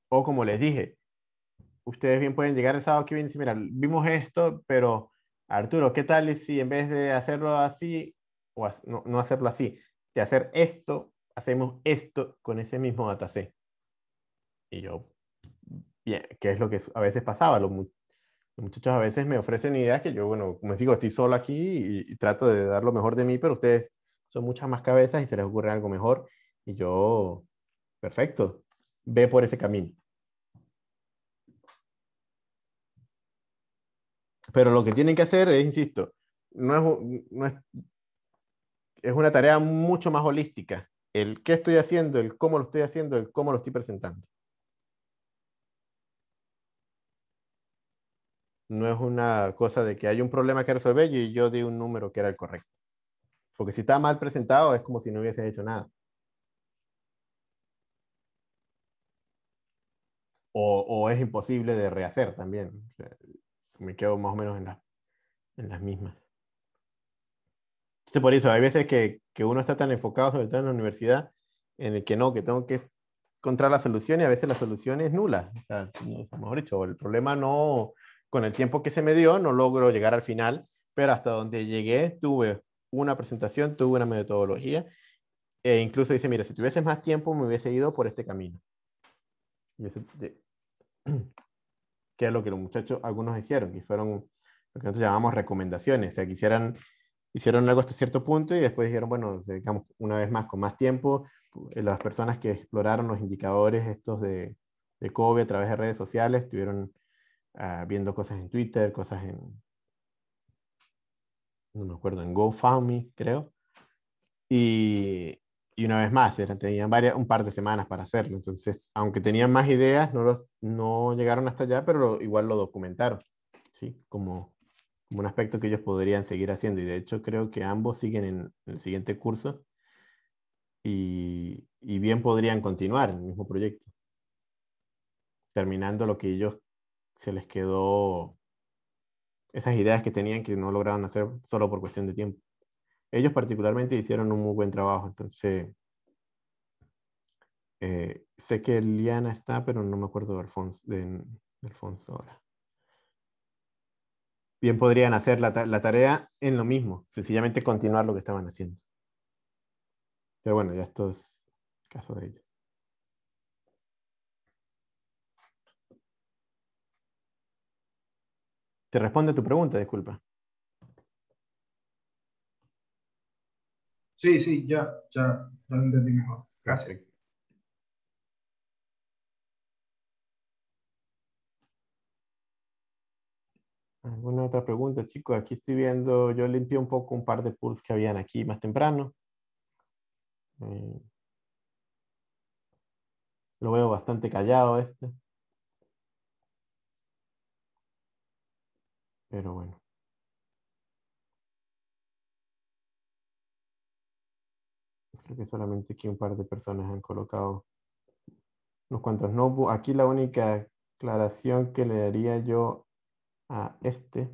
O como les dije, ustedes bien pueden llegar el sábado que viene y decir, mira, vimos esto, pero Arturo, ¿qué tal si en vez de hacerlo así, o no, no hacerlo así, de hacer esto, hacemos esto con ese mismo dataset. Y yo, bien, ¿qué es lo que a veces pasaba? Los, muchachos a veces me ofrecen ideas que yo, bueno, como les digo, estoy solo aquí y, trato de dar lo mejor de mí, pero ustedes son muchas más cabezas y se les ocurre algo mejor. Y yo, perfecto, ve por ese camino. Pero lo que tienen que hacer es, insisto, no no es, es una tarea mucho más holística el qué estoy haciendo, el cómo lo estoy haciendo, el cómo lo estoy presentando. No es una cosa de que hay un problema que resolver y yo di un número que era el correcto. Porque si está mal presentado es como si no hubiese hecho nada. O, es imposible de rehacer también. me quedo más o menos en, en las mismas por eso, hay veces que, que, uno está tan enfocado, sobre todo en la universidad, en el que no, que tengo que encontrar la solución y a veces la solución es nula. O sea, mejor dicho, el problema no, con el tiempo que se me dio, no logro llegar al final, pero hasta donde llegué tuve una presentación, tuve una metodología, e incluso dice, mira, si tuvieses más tiempo me hubiese ido por este camino. Que es lo que los muchachos, algunos hicieron, que fueron lo que nosotros llamamos recomendaciones, o sea, quisieran hicieron algo hasta cierto punto y después dijeron, bueno, digamos, una vez más, con más tiempo, eh, las personas que exploraron los indicadores estos de, de COVID a través de redes sociales estuvieron ah, viendo cosas en Twitter, cosas en, no me acuerdo, en GoFundMe, creo. Y, y una vez más, tenían varias, un par de semanas para hacerlo. Entonces, aunque tenían más ideas, no, llegaron hasta allá, pero igual lo documentaron, ¿sí? Como, un aspecto que ellos podrían seguir haciendo. Y de hecho creo que ambos siguen en, el siguiente curso y, y, bien podrían continuar en el mismo proyecto, terminando lo que ellos se les quedó, esas ideas que tenían que no lograron hacer solo por cuestión de tiempo. Ellos particularmente hicieron un muy buen trabajo, entonces eh, sé que Liana está, pero no me acuerdo de Alfonso, ahora bien podrían hacer la, tarea en lo mismo, sencillamente continuar lo que estaban haciendo. Pero bueno, ya esto es caso de ellos. ¿Te responde tu pregunta? Disculpa. Sí, sí, ya, ya, ya lo entendí mejor. Gracias. ¿Alguna otra pregunta, chicos? Aquí estoy viendo, yo limpié un poco un par de pools que habían aquí más temprano. Eh, lo veo bastante callado este. Pero bueno. Creo que solamente aquí un par de personas han colocado unos cuantos notebooks. Aquí la única aclaración que le daría yo a este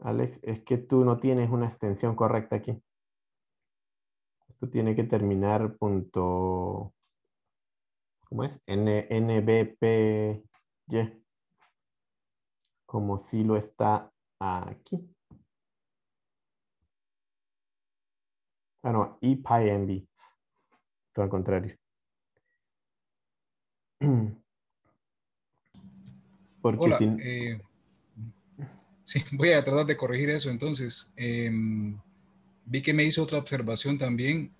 Alex, es que tú no tienes una extensión correcta aquí. Esto tiene que terminar punto, ¿cómo es? N, NBPY. Como si lo está aquí. Ah, no, EPYNB. Todo al contrario. Porque Hola, eh, sí, voy a tratar de corregir eso. Entonces, em, vi que me hizo otra observación también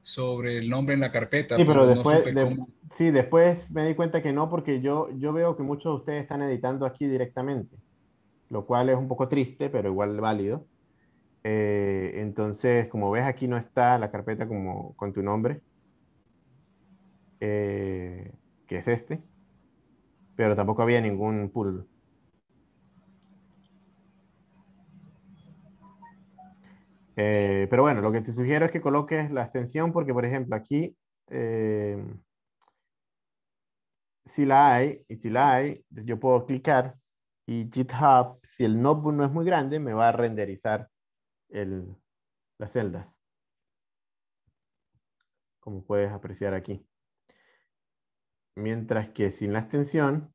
sobre el nombre en la carpeta. Sí, pero no después, de- cómo- sí, después me di cuenta que no, porque yo, yo veo que muchos de ustedes están editando aquí directamente, lo cual es un poco triste, pero igual válido. Eh, entonces, como ves, aquí no está la carpeta como con tu nombre, eh, que es este, pero tampoco había ningún pool. Eh, pero bueno, lo que te sugiero es que coloques la extensión porque, por ejemplo, aquí, si la hay, y si la hay, yo puedo clicar y GitHub, si el notebook no es muy grande, me va a renderizar las celdas. Como puedes apreciar aquí. Mientras que sin la extensión,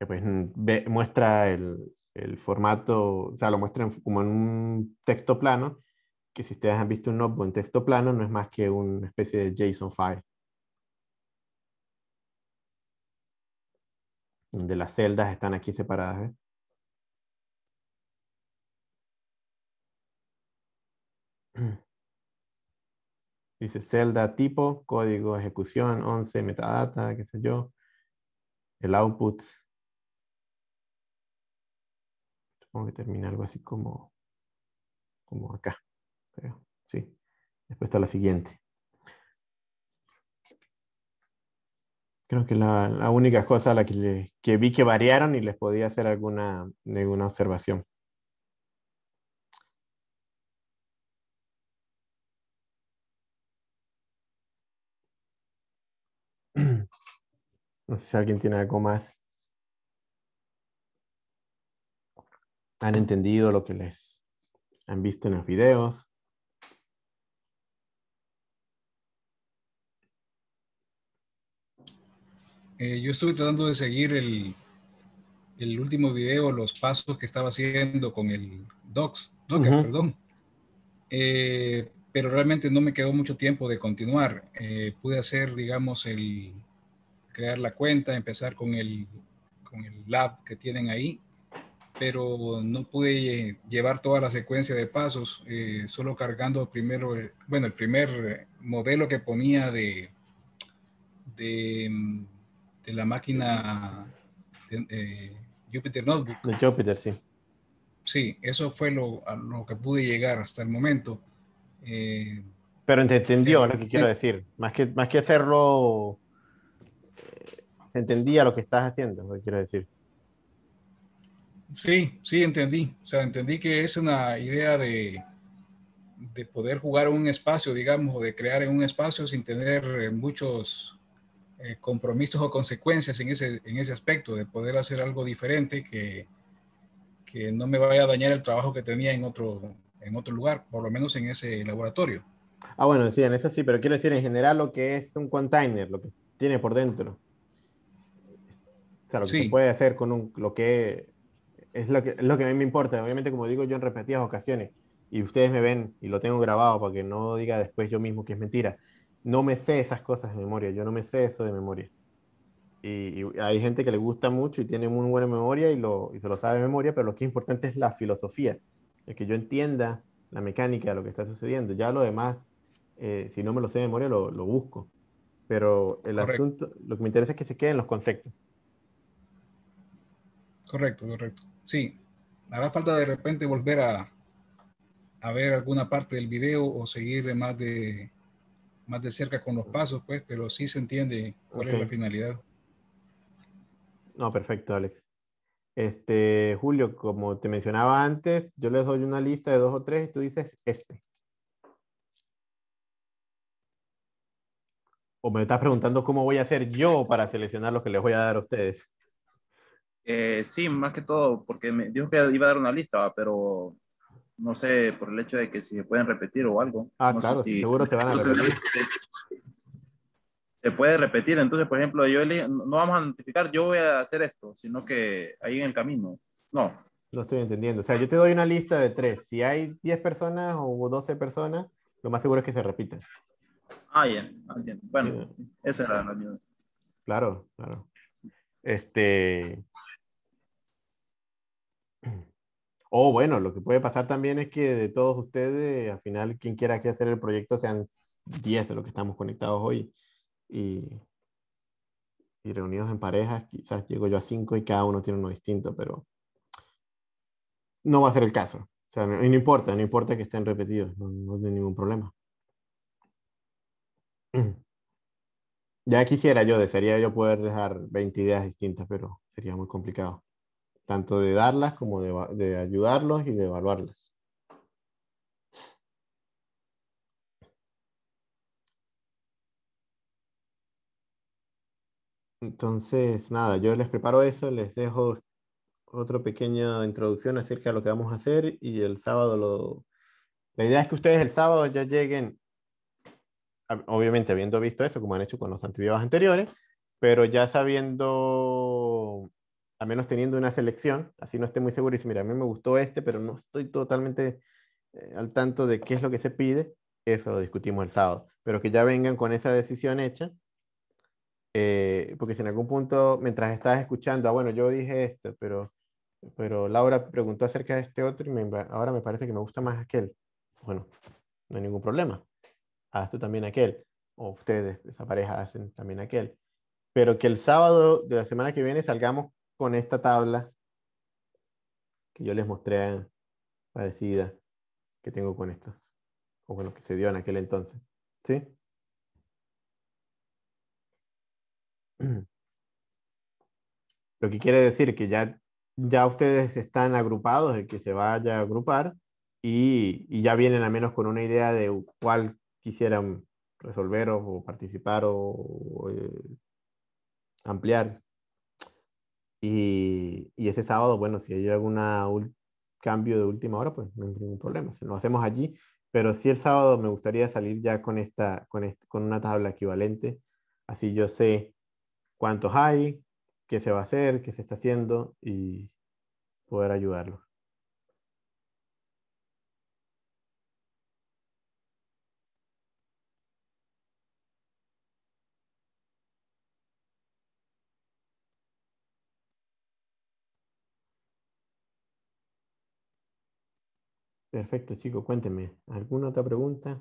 eh, pues muestra el, formato, o sea, lo muestra como en un texto plano, que si ustedes han visto un notebook en texto plano, no es más que una especie de JSON file. Donde las celdas están aquí separadas. Dice celda tipo, código ejecución, 11, metadata, qué sé yo. El output. Supongo que termina algo así como, como acá. Sí. Después está la siguiente. Creo que la, la única cosa a la que, que vi que variaron y les podía hacer alguna, alguna observación. No sé si alguien tiene algo más. ¿Han entendido lo que les han visto en los videos? Eh, yo estuve tratando de seguir el, el último video, los pasos que estaba haciendo con el Docs, Docker, perdón. Eh, pero realmente no me quedó mucho tiempo de continuar. Eh, pude hacer, digamos, el crear la cuenta, empezar con el, con el lab que tienen ahí, pero no pude llevar toda la secuencia de pasos, eh, solo cargando primero, eh, bueno, el primer modelo que ponía de, de, de la máquina de, eh, Jupyter Notebook. De Jupyter, sí. Sí, eso fue lo, a lo que pude llegar hasta el momento. Eh, Pero te entendió lo que quiero decir. Más que, más que hacerlo, entendía lo que estás haciendo, lo que quiero decir. sí, sí, entendí. O sea, entendí que es una idea de, de poder jugar en un espacio, digamos, o de crear en un espacio sin tener eh, muchos eh, compromisos o consecuencias en ese, en ese aspecto, de poder hacer algo diferente que, que no me vaya a dañar el trabajo que tenía en otro, en otro lugar, por lo menos en ese laboratorio. Ah, bueno, sí, en eso sí, pero quiero decir en general lo que es un container, lo que tiene por dentro. Sea, lo que Sí. se puede hacer con un, lo que es lo que, es lo que a mí me importa. Obviamente, como digo yo en repetidas ocasiones, y ustedes me ven y lo tengo grabado para que no diga después yo mismo que es mentira. No me sé esas cosas de memoria, yo no me sé eso de memoria. Y, y hay gente que le gusta mucho y tiene muy buena memoria y, lo, y se lo sabe de memoria, pero lo que es importante es la filosofía, el que yo entienda la mecánica de lo que está sucediendo. Ya lo demás, eh, si no me lo sé de memoria, lo, lo busco. Pero el Correcto. asunto, lo que me interesa es que se queden los conceptos. Correcto, correcto. Sí, hará falta de repente volver a, a ver alguna parte del video o seguir más de, más de cerca con los pasos, pues, pero sí se entiende cuál es la finalidad. No, perfecto, Alex. Este, Julio, como te mencionaba antes, yo les doy una lista de dos o tres y tú dices este. O me estás preguntando cómo voy a hacer yo para seleccionar lo que les voy a dar a ustedes. Eh, sí, más que todo, porque me dijo que iba a dar una lista, pero no sé por el hecho de que si se pueden repetir o algo. Ah, no sé claro, si- seguro se van a repetir. Se puede repetir, entonces, por ejemplo, yo no vamos a notificar, yo voy a hacer esto, sino que ahí en el camino. No, No estoy entendiendo. O sea, yo te doy una lista de tres. Si hay 10 personas o 12 personas, lo más seguro es que se repita. ah, ya, ah, entiendo. Bueno, esa era la mía. Claro, claro. Este. O bueno, lo que puede pasar también es que de todos ustedes, al final, quien quiera hacer el proyecto sean 10 de los que estamos conectados hoy. Y, y reunidos en parejas, quizás llego yo a 5 y cada uno tiene uno distinto, pero no va a ser el caso. O sea, no importa, no importa que estén repetidos, no, no hay ningún problema. Ya quisiera yo, desearía yo poder dejar 20 ideas distintas, pero sería muy complicado. Tanto de darlas como de, de ayudarlos y de evaluarlas. Entonces, nada, yo les preparo eso, les dejo otra pequeña introducción acerca de lo que vamos a hacer y el sábado lo... La idea es que ustedes el sábado ya lleguen obviamente habiendo visto eso, como han hecho con los antibióticos anteriores, pero ya sabiendo, al menos teniendo una selección, así no esté muy seguro y dice, mira, a mí me gustó este, pero no estoy totalmente eh, al tanto de qué es lo que se pide, eso lo discutimos el sábado, pero que ya vengan con esa decisión hecha, eh, porque si en algún punto, mientras estás escuchando, ah, bueno, yo dije esto, pero, pero Laura preguntó acerca de este otro y me- ahora me parece que me gusta más aquel. Bueno, no hay ningún problema haz tú también aquel, o ustedes, esa pareja, hacen también aquel. Pero que el sábado de la semana que viene salgamos con esta tabla que yo les mostré parecida que tengo con estos, o bueno, que se dio en aquel entonces. ¿Sí? Lo que quiere decir que ya, ya ustedes están agrupados, el que se vaya a agrupar, y, y ya vienen al menos con una idea de cuál quisieran resolver o, participar o, o, eh, ampliar. Y, ese sábado, bueno, si hay algún cambio de última hora, pues no hay ningún problema. Lo hacemos allí, pero sí el sábado me gustaría salir ya con, esta, con, este, con una tabla equivalente. Así yo sé cuántos hay, qué se va a hacer, qué se está haciendo y poder ayudarlos. Perfecto, chicos, cuéntenme. ¿Alguna otra pregunta?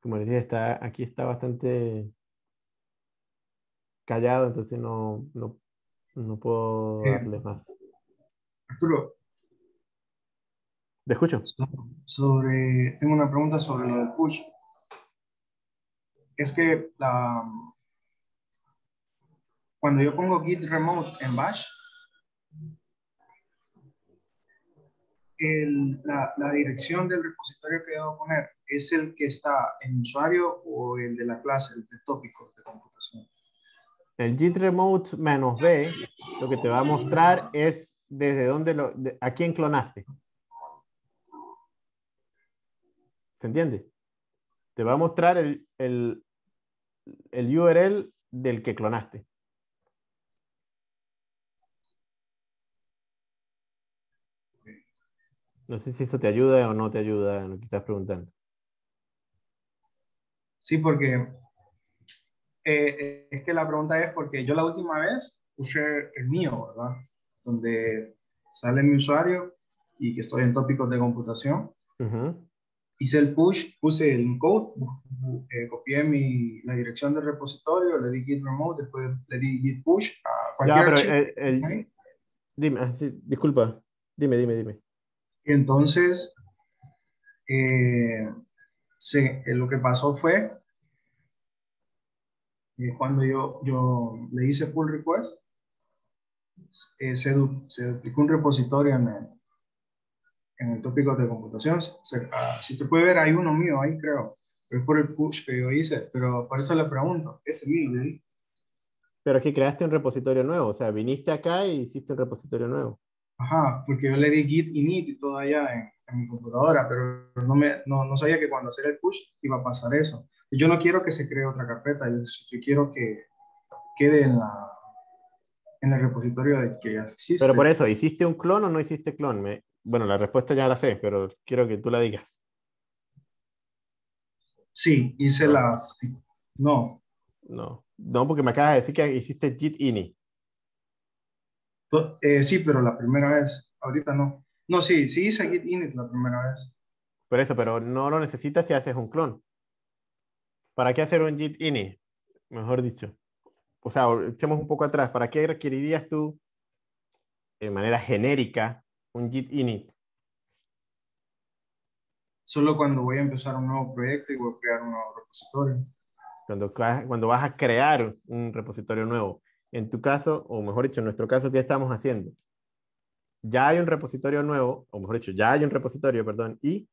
Como les dije, está, aquí está bastante callado, entonces no, no, no puedo Eh, darles más. Arturo, ¿Te escucho? sobre, tengo una pregunta sobre lo del push. Es que la, cuando yo pongo git remote en bash, la, dirección del repositorio que debo poner es el que está en usuario o el de la clase, el de tópicos de computación. El git remote menos b, lo que te va a mostrar es desde dónde lo, a quién clonaste. ¿Se entiende? Te va a mostrar el, el, el URL del que clonaste. No sé si eso te ayuda o no te ayuda en lo que estás preguntando. Sí, porque eh, eh, es que la pregunta es porque yo la última vez puse el mío, ¿verdad? Donde sale mi usuario y que estoy en tópicos de computación. Hice el push, puse el bu- eh, copié mi, la dirección del repositorio, le di git remote, después le di git push a cualquier Ya, pero el- dime, ah, sí, disculpa, dime, dime, dime. Entonces, eh, eh, lo que pasó fue eh, cuando yo, yo le hice pull request, eh, se, se duplicó un repositorio en el, en el tópico de computación. Se- ah, si te puede ver, hay uno mío ahí, creo. Es por el push que yo hice. Pero por eso le pregunto, ese mío. Pero es que creaste un repositorio nuevo, o sea, viniste acá y hiciste un repositorio nuevo. Ajá, porque yo le di git init y todo allá en, en mi computadora, pero no, me, no, no sabía que cuando hacer el push iba a pasar eso. Yo no quiero que se cree otra carpeta, yo, yo quiero que quede en, la, en el repositorio de que ya existe. Pero por eso, ¿hiciste un clon o no hiciste clon? Me- bueno, la respuesta ya la sé, pero quiero que tú la digas. Sí, hice las... No, No, no, porque me acabas de decir que hiciste git init. Eh, sí, pero la primera vez, ahorita no. No, sí, sí hice git init la primera vez. Por eso, pero no lo necesitas si haces un clon. ¿Para qué hacer un git init? Mejor dicho. O sea, echemos un poco atrás. ¿Para qué requerirías tú, de manera genérica, un git init? Solo cuando voy a empezar un nuevo proyecto y voy a crear un nuevo repositorio. Cuando, cuando vas a crear un repositorio nuevo. En tu caso, o mejor dicho, en nuestro caso, ¿qué estamos haciendo? Ya hay un repositorio nuevo, o mejor dicho, ya hay un repositorio, perdón, y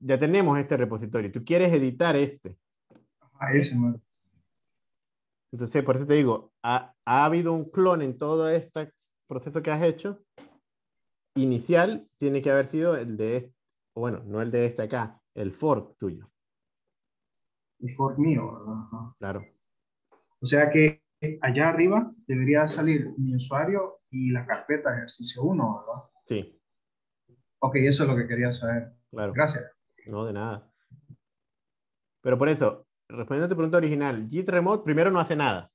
ya tenemos este repositorio. Tú quieres editar este. A ese, man. Entonces, por eso te digo, ha, ha habido un clon en todo este proceso que has hecho. Inicial tiene que haber sido el de este, o bueno, no el de este acá, el fork tuyo, El fork mío, ¿verdad? Ajá. claro. O sea que allá arriba debería salir mi usuario y la carpeta ejercicio 1, ¿verdad? Sí, Ok, eso es lo que quería saber. claro. Gracias. No, de nada. Pero por eso, respondiendo a tu pregunta original, Git Remote primero no hace nada.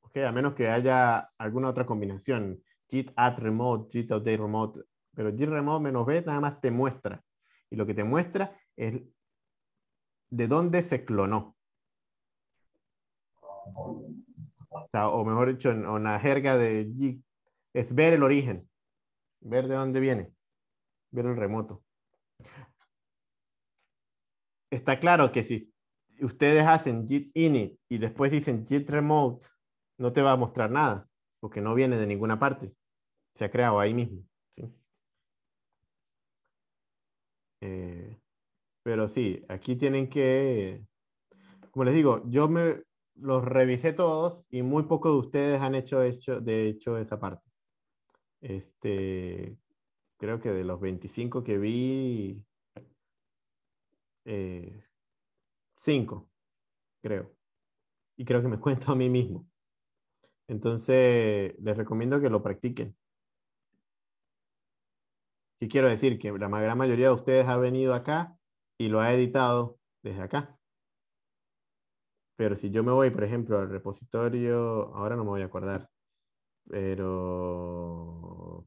¿ok? A menos que haya alguna otra combinación. Git add remote, Git update remote. Pero Git Remote menos B nada más te muestra. Y lo que te muestra es de dónde se clonó. O, mejor dicho, en, la jerga de Git, es ver el origen. Ver de dónde viene. Ver el remoto está claro que si ustedes hacen git init y después dicen git remote, no te va a mostrar nada, porque no viene de ninguna parte. Se ha creado ahí mismo. ¿sí? Eh, pero sí, aquí tienen que, como les digo, yo me los revisé todos y muy pocos de ustedes han hecho, de hecho esa parte. Este, creo que de los 25 que vi, eh, cinco, creo. Y creo que me cuento a mí mismo. Entonces, les recomiendo que lo practiquen. ¿Qué quiero decir? Que la gran mayoría de ustedes ha venido acá y lo ha editado desde acá. Pero si yo me voy, por ejemplo, al repositorio, ahora no me voy a acordar, pero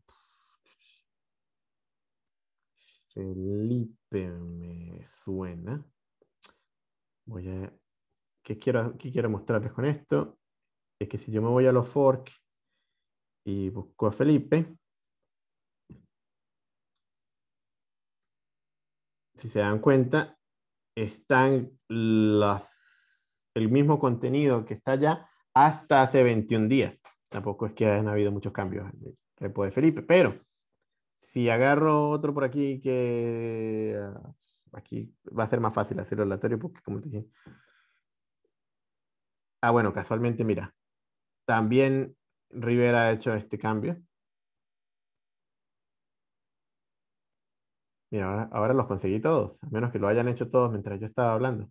Felipe me suena. Voy a. ¿Qué quiero, qué quiero mostrarles con esto? Es que si yo me voy a los fork y busco a Felipe, si se dan cuenta, están las, el mismo contenido que está allá hasta hace 21 días. Tampoco es que hayan habido muchos cambios en el de Felipe, pero si agarro otro por aquí que ah, aquí va a ser más fácil hacerlo aleatorio porque como te dije. Ah, bueno, casualmente, mira, también Rivera ha hecho este cambio. Mira, ahora, ahora los conseguí todos, a menos que lo hayan hecho todos mientras yo estaba hablando.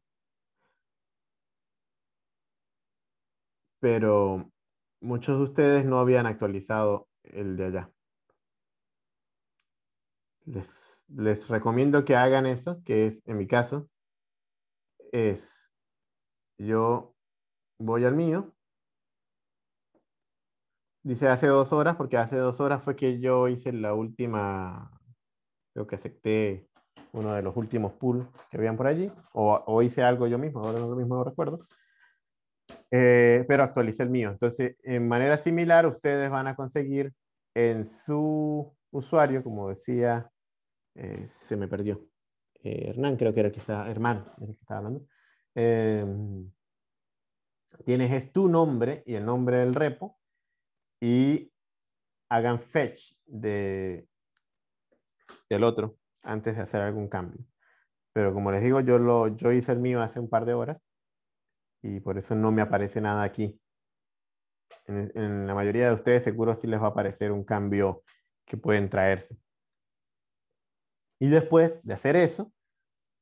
Pero muchos de ustedes no habían actualizado el de allá. Les, les recomiendo que hagan eso, que es, en mi caso, es, yo voy al mío, dice hace dos horas, porque hace dos horas fue que yo hice la última, creo que acepté uno de los últimos pools que habían por allí, o, o hice algo yo mismo, ahora no lo mismo no recuerdo, Eh, pero actualicé el mío. Entonces, en manera similar, ustedes van a conseguir en su usuario, como decía, eh, se me perdió. Eh, Hernán, creo que era el que Hermano, era el que estaba hablando. Eh, tienes es tu nombre y el nombre del repo y hagan fetch de, del otro. antes de hacer algún cambio. Pero como les digo, yo, lo, yo hice el mío hace un par de horas y por eso no me aparece nada aquí. En, en la mayoría de ustedes seguro sí les va a aparecer un cambio que pueden traerse. Y después de hacer eso,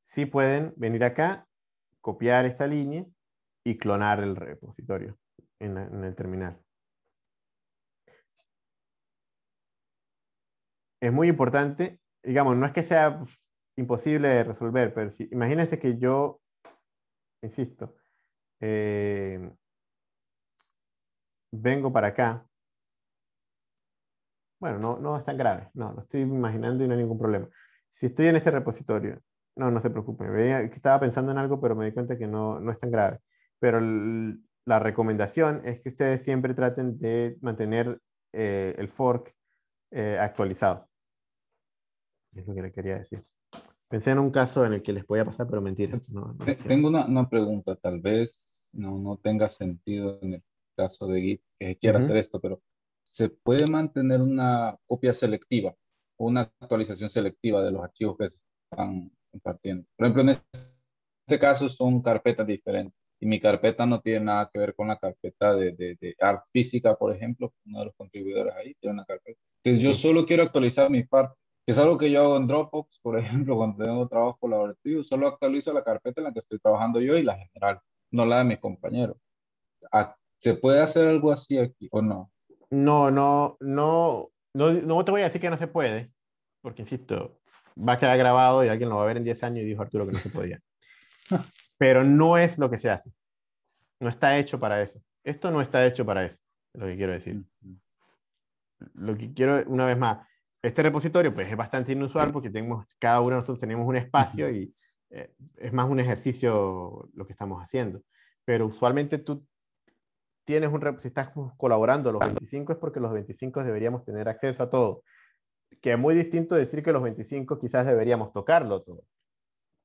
sí pueden venir acá, copiar esta línea y clonar el repositorio en, la- en el terminal. Es muy importante, digamos, no es que sea imposible de resolver, pero si, imagínense que yo, insisto, eh, vengo para acá. Bueno, no, no es tan grave, no, lo estoy imaginando y no hay ningún problema. Si estoy en este repositorio, no, no se preocupen, estaba pensando en algo, pero me di cuenta que no, no es tan grave. Pero la recomendación es que ustedes siempre traten de mantener eh, el fork eh, actualizado. Es lo que le quería decir. Pensé en un caso en el que les podía pasar, pero mentira. no- no. Tengo una, una pregunta, tal vez no, no tenga sentido en el caso de Git que quiera Ujú. hacer esto, pero ¿se puede mantener una copia selectiva o una actualización selectiva de los archivos que se están compartiendo? Por ejemplo, en este caso son carpetas diferentes y mi carpeta no tiene nada que ver con la carpeta de, de, de Art Física, por ejemplo, uno de los contribuidores ahí tiene una carpeta. Entonces yo solo quiero actualizar mi parte. Que Es algo que yo hago en Dropbox, por ejemplo, cuando tengo trabajo colaborativo, solo actualizo la carpeta en la que estoy trabajando yo y la general, no la de mis compañeros. Ah, ¿Se puede hacer algo así aquí o no? No, no, no, no, no te voy a decir que no se puede, porque insisto, va a quedar grabado y alguien lo va a ver en 10 años y dijo Arturo que no se podía. Pero no es lo que se hace. No está hecho para eso. Esto no está hecho para eso, es lo que quiero decir. Lo que quiero, una vez más, este repositorio pues es bastante inusual porque tenemos, cada uno de nosotros tenemos un espacio y eh, es más un ejercicio lo que estamos haciendo. Pero usualmente tú tienes un, si estás colaborando los 25 es porque los 25 deberíamos tener acceso a todo. Que es muy distinto decir que los 25 quizás deberíamos tocarlo todo.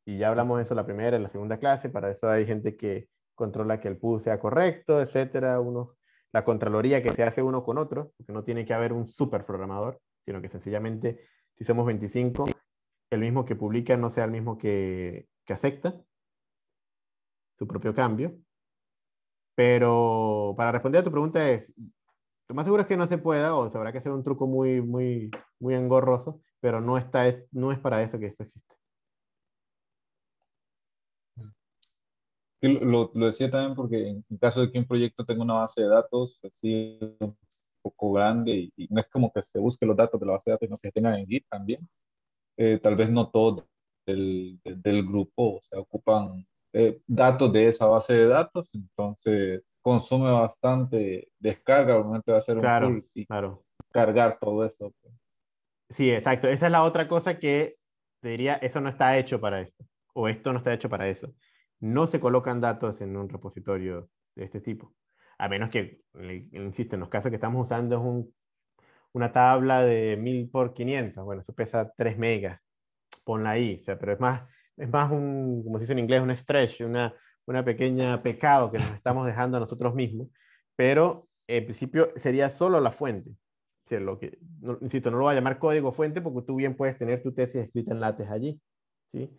Y ya hablamos de eso la primera y la segunda clase, para eso hay gente que controla que el pool sea correcto, etcétera, uno, la contraloría que se hace uno con otro, porque no tiene que haber un super programador, sino que sencillamente si somos 25, el mismo que publica no sea el mismo que, que acepta su propio cambio. Pero para responder a tu pregunta es, lo más seguro es que no se pueda o se habrá que hacer un truco muy, muy, muy engorroso, pero no, está, no es para eso que esto existe. Lo, lo- decía también porque en caso de que un proyecto tenga una base de datos así un poco grande y, y no es como que se busque los datos de la base de datos, sino que se tengan en Git también, eh, tal vez no todo del, del- grupo, o sea, ocupan eh, datos de esa base de datos, entonces consume bastante descarga, obviamente va a ser un Claro, full y claro. cargar todo eso. pues. Sí, exacto. Esa es la otra cosa que te diría, eso no está hecho para esto, o esto no está hecho para eso. No se colocan datos en un repositorio de este tipo, a menos que, insisto, en los casos que estamos usando es un- una tabla de 1000 por 500, bueno, eso pesa 3 megas, ponla ahí, o sea, pero es más, es más un, como se dice en inglés, un stretch, una, una pequeña pecado que nos estamos dejando a nosotros mismos, pero en principio sería solo la fuente. O sea, lo que, no, insisto, no lo voy a llamar código fuente porque tú bien puedes tener tu tesis escrita en látex allí, ¿sí?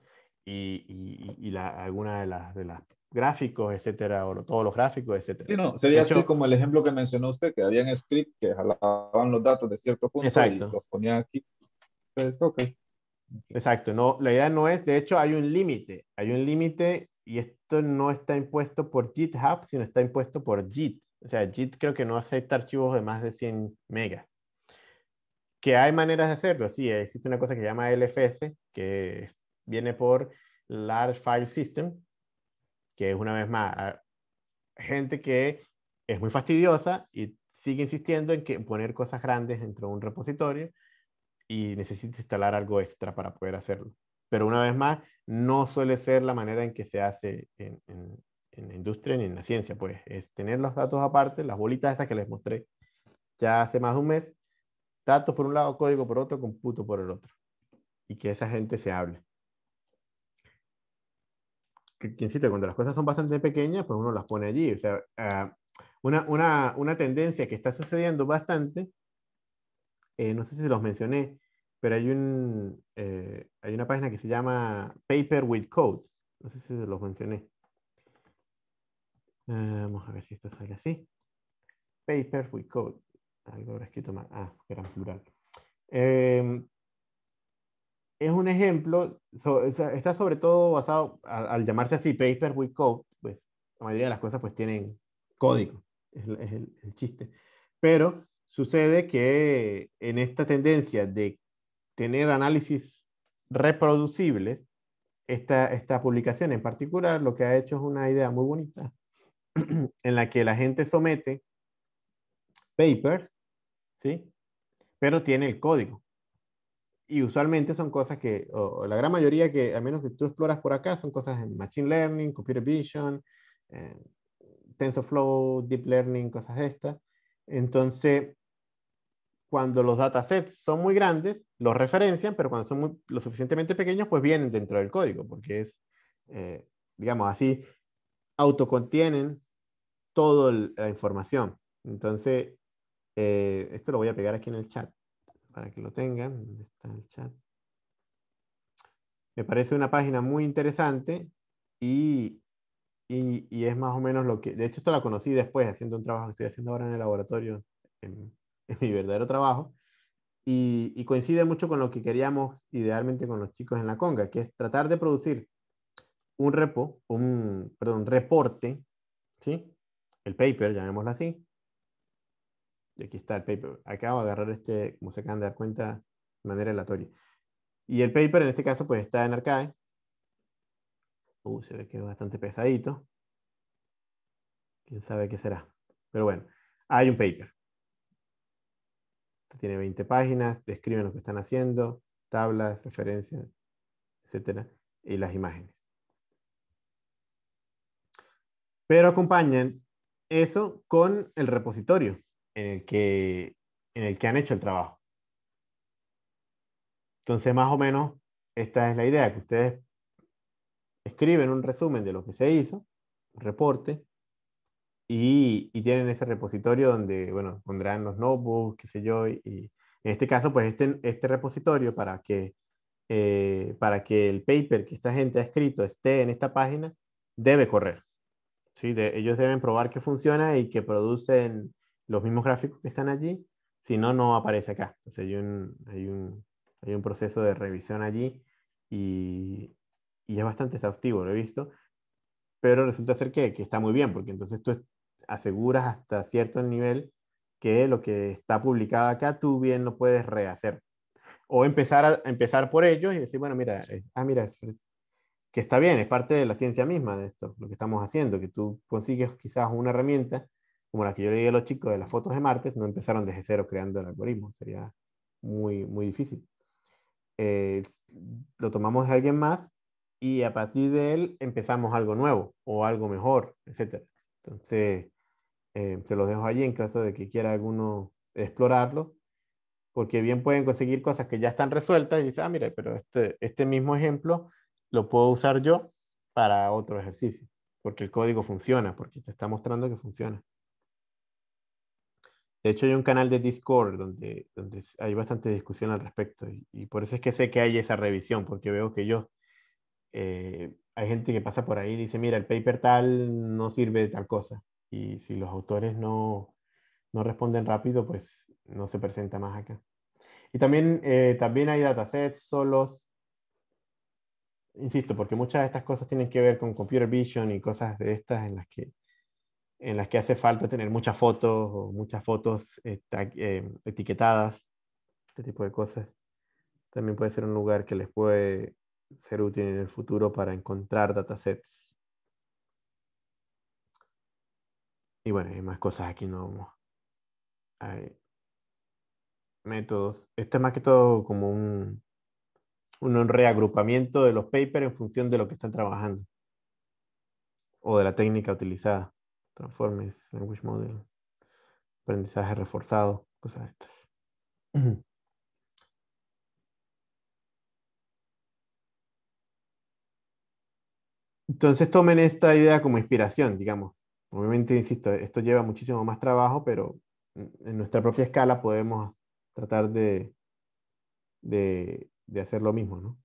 Y, y, y la, alguna de las, de las gráficos, etcétera, o todos los gráficos, etcétera. Sí, no, sería hecho- así como el ejemplo que mencionó usted, que habían script que jalaban los datos de cierto punto Exacto. y los ponían aquí. Ok. Exacto, no, la idea no es, de hecho hay un límite, hay un límite y esto no está impuesto por GitHub, sino está impuesto por JIT. O sea, JIT creo que no acepta archivos de más de 100 megas. Que hay maneras de hacerlo, sí, existe una cosa que se llama LFS, que viene por Large File System, que es una vez más gente que es muy fastidiosa y sigue insistiendo en que poner cosas grandes dentro de un repositorio y necesita instalar algo extra para poder hacerlo. Pero una vez más, no suele ser la manera en que se hace en la industria ni en la ciencia, pues es tener los datos aparte, las bolitas esas que les mostré ya hace más de un mes, datos por un lado, código por otro, computo por el otro. Y que esa gente se hable. Que, que insisto, cuando las cosas son bastante pequeñas, pues uno las pone allí. O sea, ah, una, una, una tendencia que está sucediendo bastante, eh, no sé si los mencioné, pero hay, un, eh, hay una página que se llama Paper with Code. No sé si se los mencioné. Eh, vamos a ver si esto sale así. Paper with Code. Algo habrá escrito mal. Ah, era plural. Em, es un ejemplo, está sobre todo basado, al, llamarse así, Paper with Code, pues la mayoría de las cosas pues tienen código, es, el, el, chiste. Pero sucede que en esta tendencia de tener análisis reproducibles, esta, esta publicación en particular lo que ha hecho es una idea muy bonita en la que la gente somete papers, ¿sí? Pero tiene el código. Y usualmente son cosas que, o, la gran mayoría que, a menos que tú exploras por acá, son cosas en Machine Learning, Computer Vision, eh, TensorFlow, Deep Learning, cosas de estas. Entonces, cuando los datasets son muy grandes, los referencian, pero cuando son muy, lo suficientemente pequeños, pues vienen dentro del código, porque es, eh, digamos así, autocontienen toda la información. Entonces, eh, esto lo voy a pegar aquí en el chat para que lo tengan. ¿Dónde está el chat? Me parece una página muy interesante y, y, es más o menos lo que... De hecho, esto la conocí después haciendo un trabajo que estoy haciendo ahora en el laboratorio, en, mi verdadero trabajo. Y, y, coincide mucho con lo que queríamos idealmente con los chicos en la conga, que es tratar de producir un repo, un, perdón, un reporte, ¿sí? El paper, llamémoslo así, aquí está el paper. Acabo de agarrar este, como se acaban de dar cuenta, de manera aleatoria. Y el paper en este caso pues está en Archive. Uh, se ve que es bastante pesadito. Quién sabe qué será. Pero bueno, hay un paper. tiene 20 páginas, describen lo que están haciendo, tablas, referencias, etcétera, y las imágenes. Pero acompañan eso con el repositorio en el que, en el que han hecho el trabajo. Entonces, más o menos, esta es la idea, que ustedes escriben un resumen de lo que se hizo, un reporte, y, y tienen ese repositorio donde, bueno, pondrán los notebooks, qué sé yo, y, en este caso, pues este, este repositorio para que, eh, para que el paper que esta gente ha escrito esté en esta página, debe correr. ¿sí? De, ellos deben probar que funciona y que producen los mismos gráficos que están allí, si no, no aparece acá. Entonces hay un, hay un, hay un proceso de revisión allí y, y, es bastante exhaustivo, lo he visto, pero resulta ser que, que está muy bien, porque entonces tú aseguras hasta cierto nivel que lo que está publicado acá tú bien lo puedes rehacer. O empezar, a, empezar por ellos y decir, bueno, mira, ah, mira, que está bien, es parte de la ciencia misma de esto, lo que estamos haciendo, que tú consigues quizás una herramienta como la que yo le di a los chicos de las fotos de Marte, no empezaron desde cero creando el algoritmo, sería muy, muy difícil. Eh, lo tomamos de alguien más y a partir de él empezamos algo nuevo o algo mejor, etc. Entonces, eh, se los dejo allí en caso de que quiera alguno explorarlo, porque bien pueden conseguir cosas que ya están resueltas y dicen, ah, mira, pero este, este mismo ejemplo lo puedo usar yo para otro ejercicio, porque el código funciona, porque te está mostrando que funciona. De hecho, hay un canal de Discord donde, donde hay bastante discusión al respecto y, por eso es que sé que hay esa revisión, porque veo que yo, eh, hay gente que pasa por ahí y dice, mira, el paper tal no sirve de tal cosa. Y si los autores no, no responden rápido, pues no se presenta más acá. Y también, eh, también hay datasets solos, insisto, porque muchas de estas cosas tienen que ver con computer vision y cosas de estas en las que en las que hace falta tener muchas fotos o muchas fotos eh, etiquetadas, este tipo de cosas. También puede ser un lugar que les puede ser útil en el futuro para encontrar datasets. Y bueno, hay más cosas aquí, no hay métodos. Esto es más que todo como un, un reagrupamiento de los papers en función de lo que están trabajando o de la técnica utilizada. Transformers, Language Model, aprendizaje reforzado, cosas de estas. Entonces tomen esta idea como inspiración, digamos. Obviamente, insisto, esto lleva muchísimo más trabajo, pero en nuestra propia escala podemos tratar de, de, de hacer lo mismo, ¿no?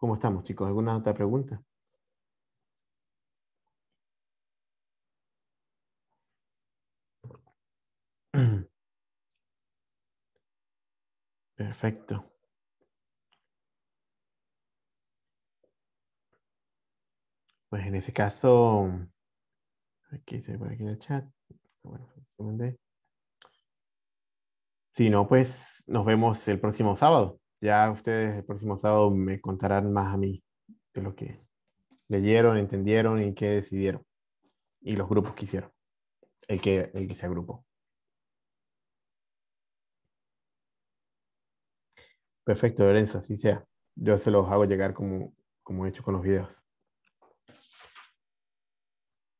¿Cómo estamos, chicos? ¿Alguna otra pregunta? Perfecto. Pues en ese caso, aquí se por aquí en el chat. Bueno. Si no, pues nos vemos el próximo sábado. Ya ustedes el próximo sábado me contarán más a mí de lo que leyeron, entendieron y qué decidieron. Y los grupos que hicieron. El que, el que se agrupó. Perfecto, Lorenzo, así sea. Yo se los hago llegar como, como he hecho con los videos.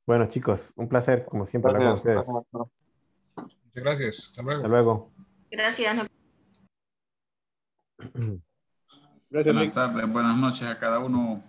Bueno, chicos, un placer, como siempre, hablar con ustedes. Muchas gracias. Hasta luego. Hasta luego. Gracias. No- Buenas tardes, buenas noches a cada uno.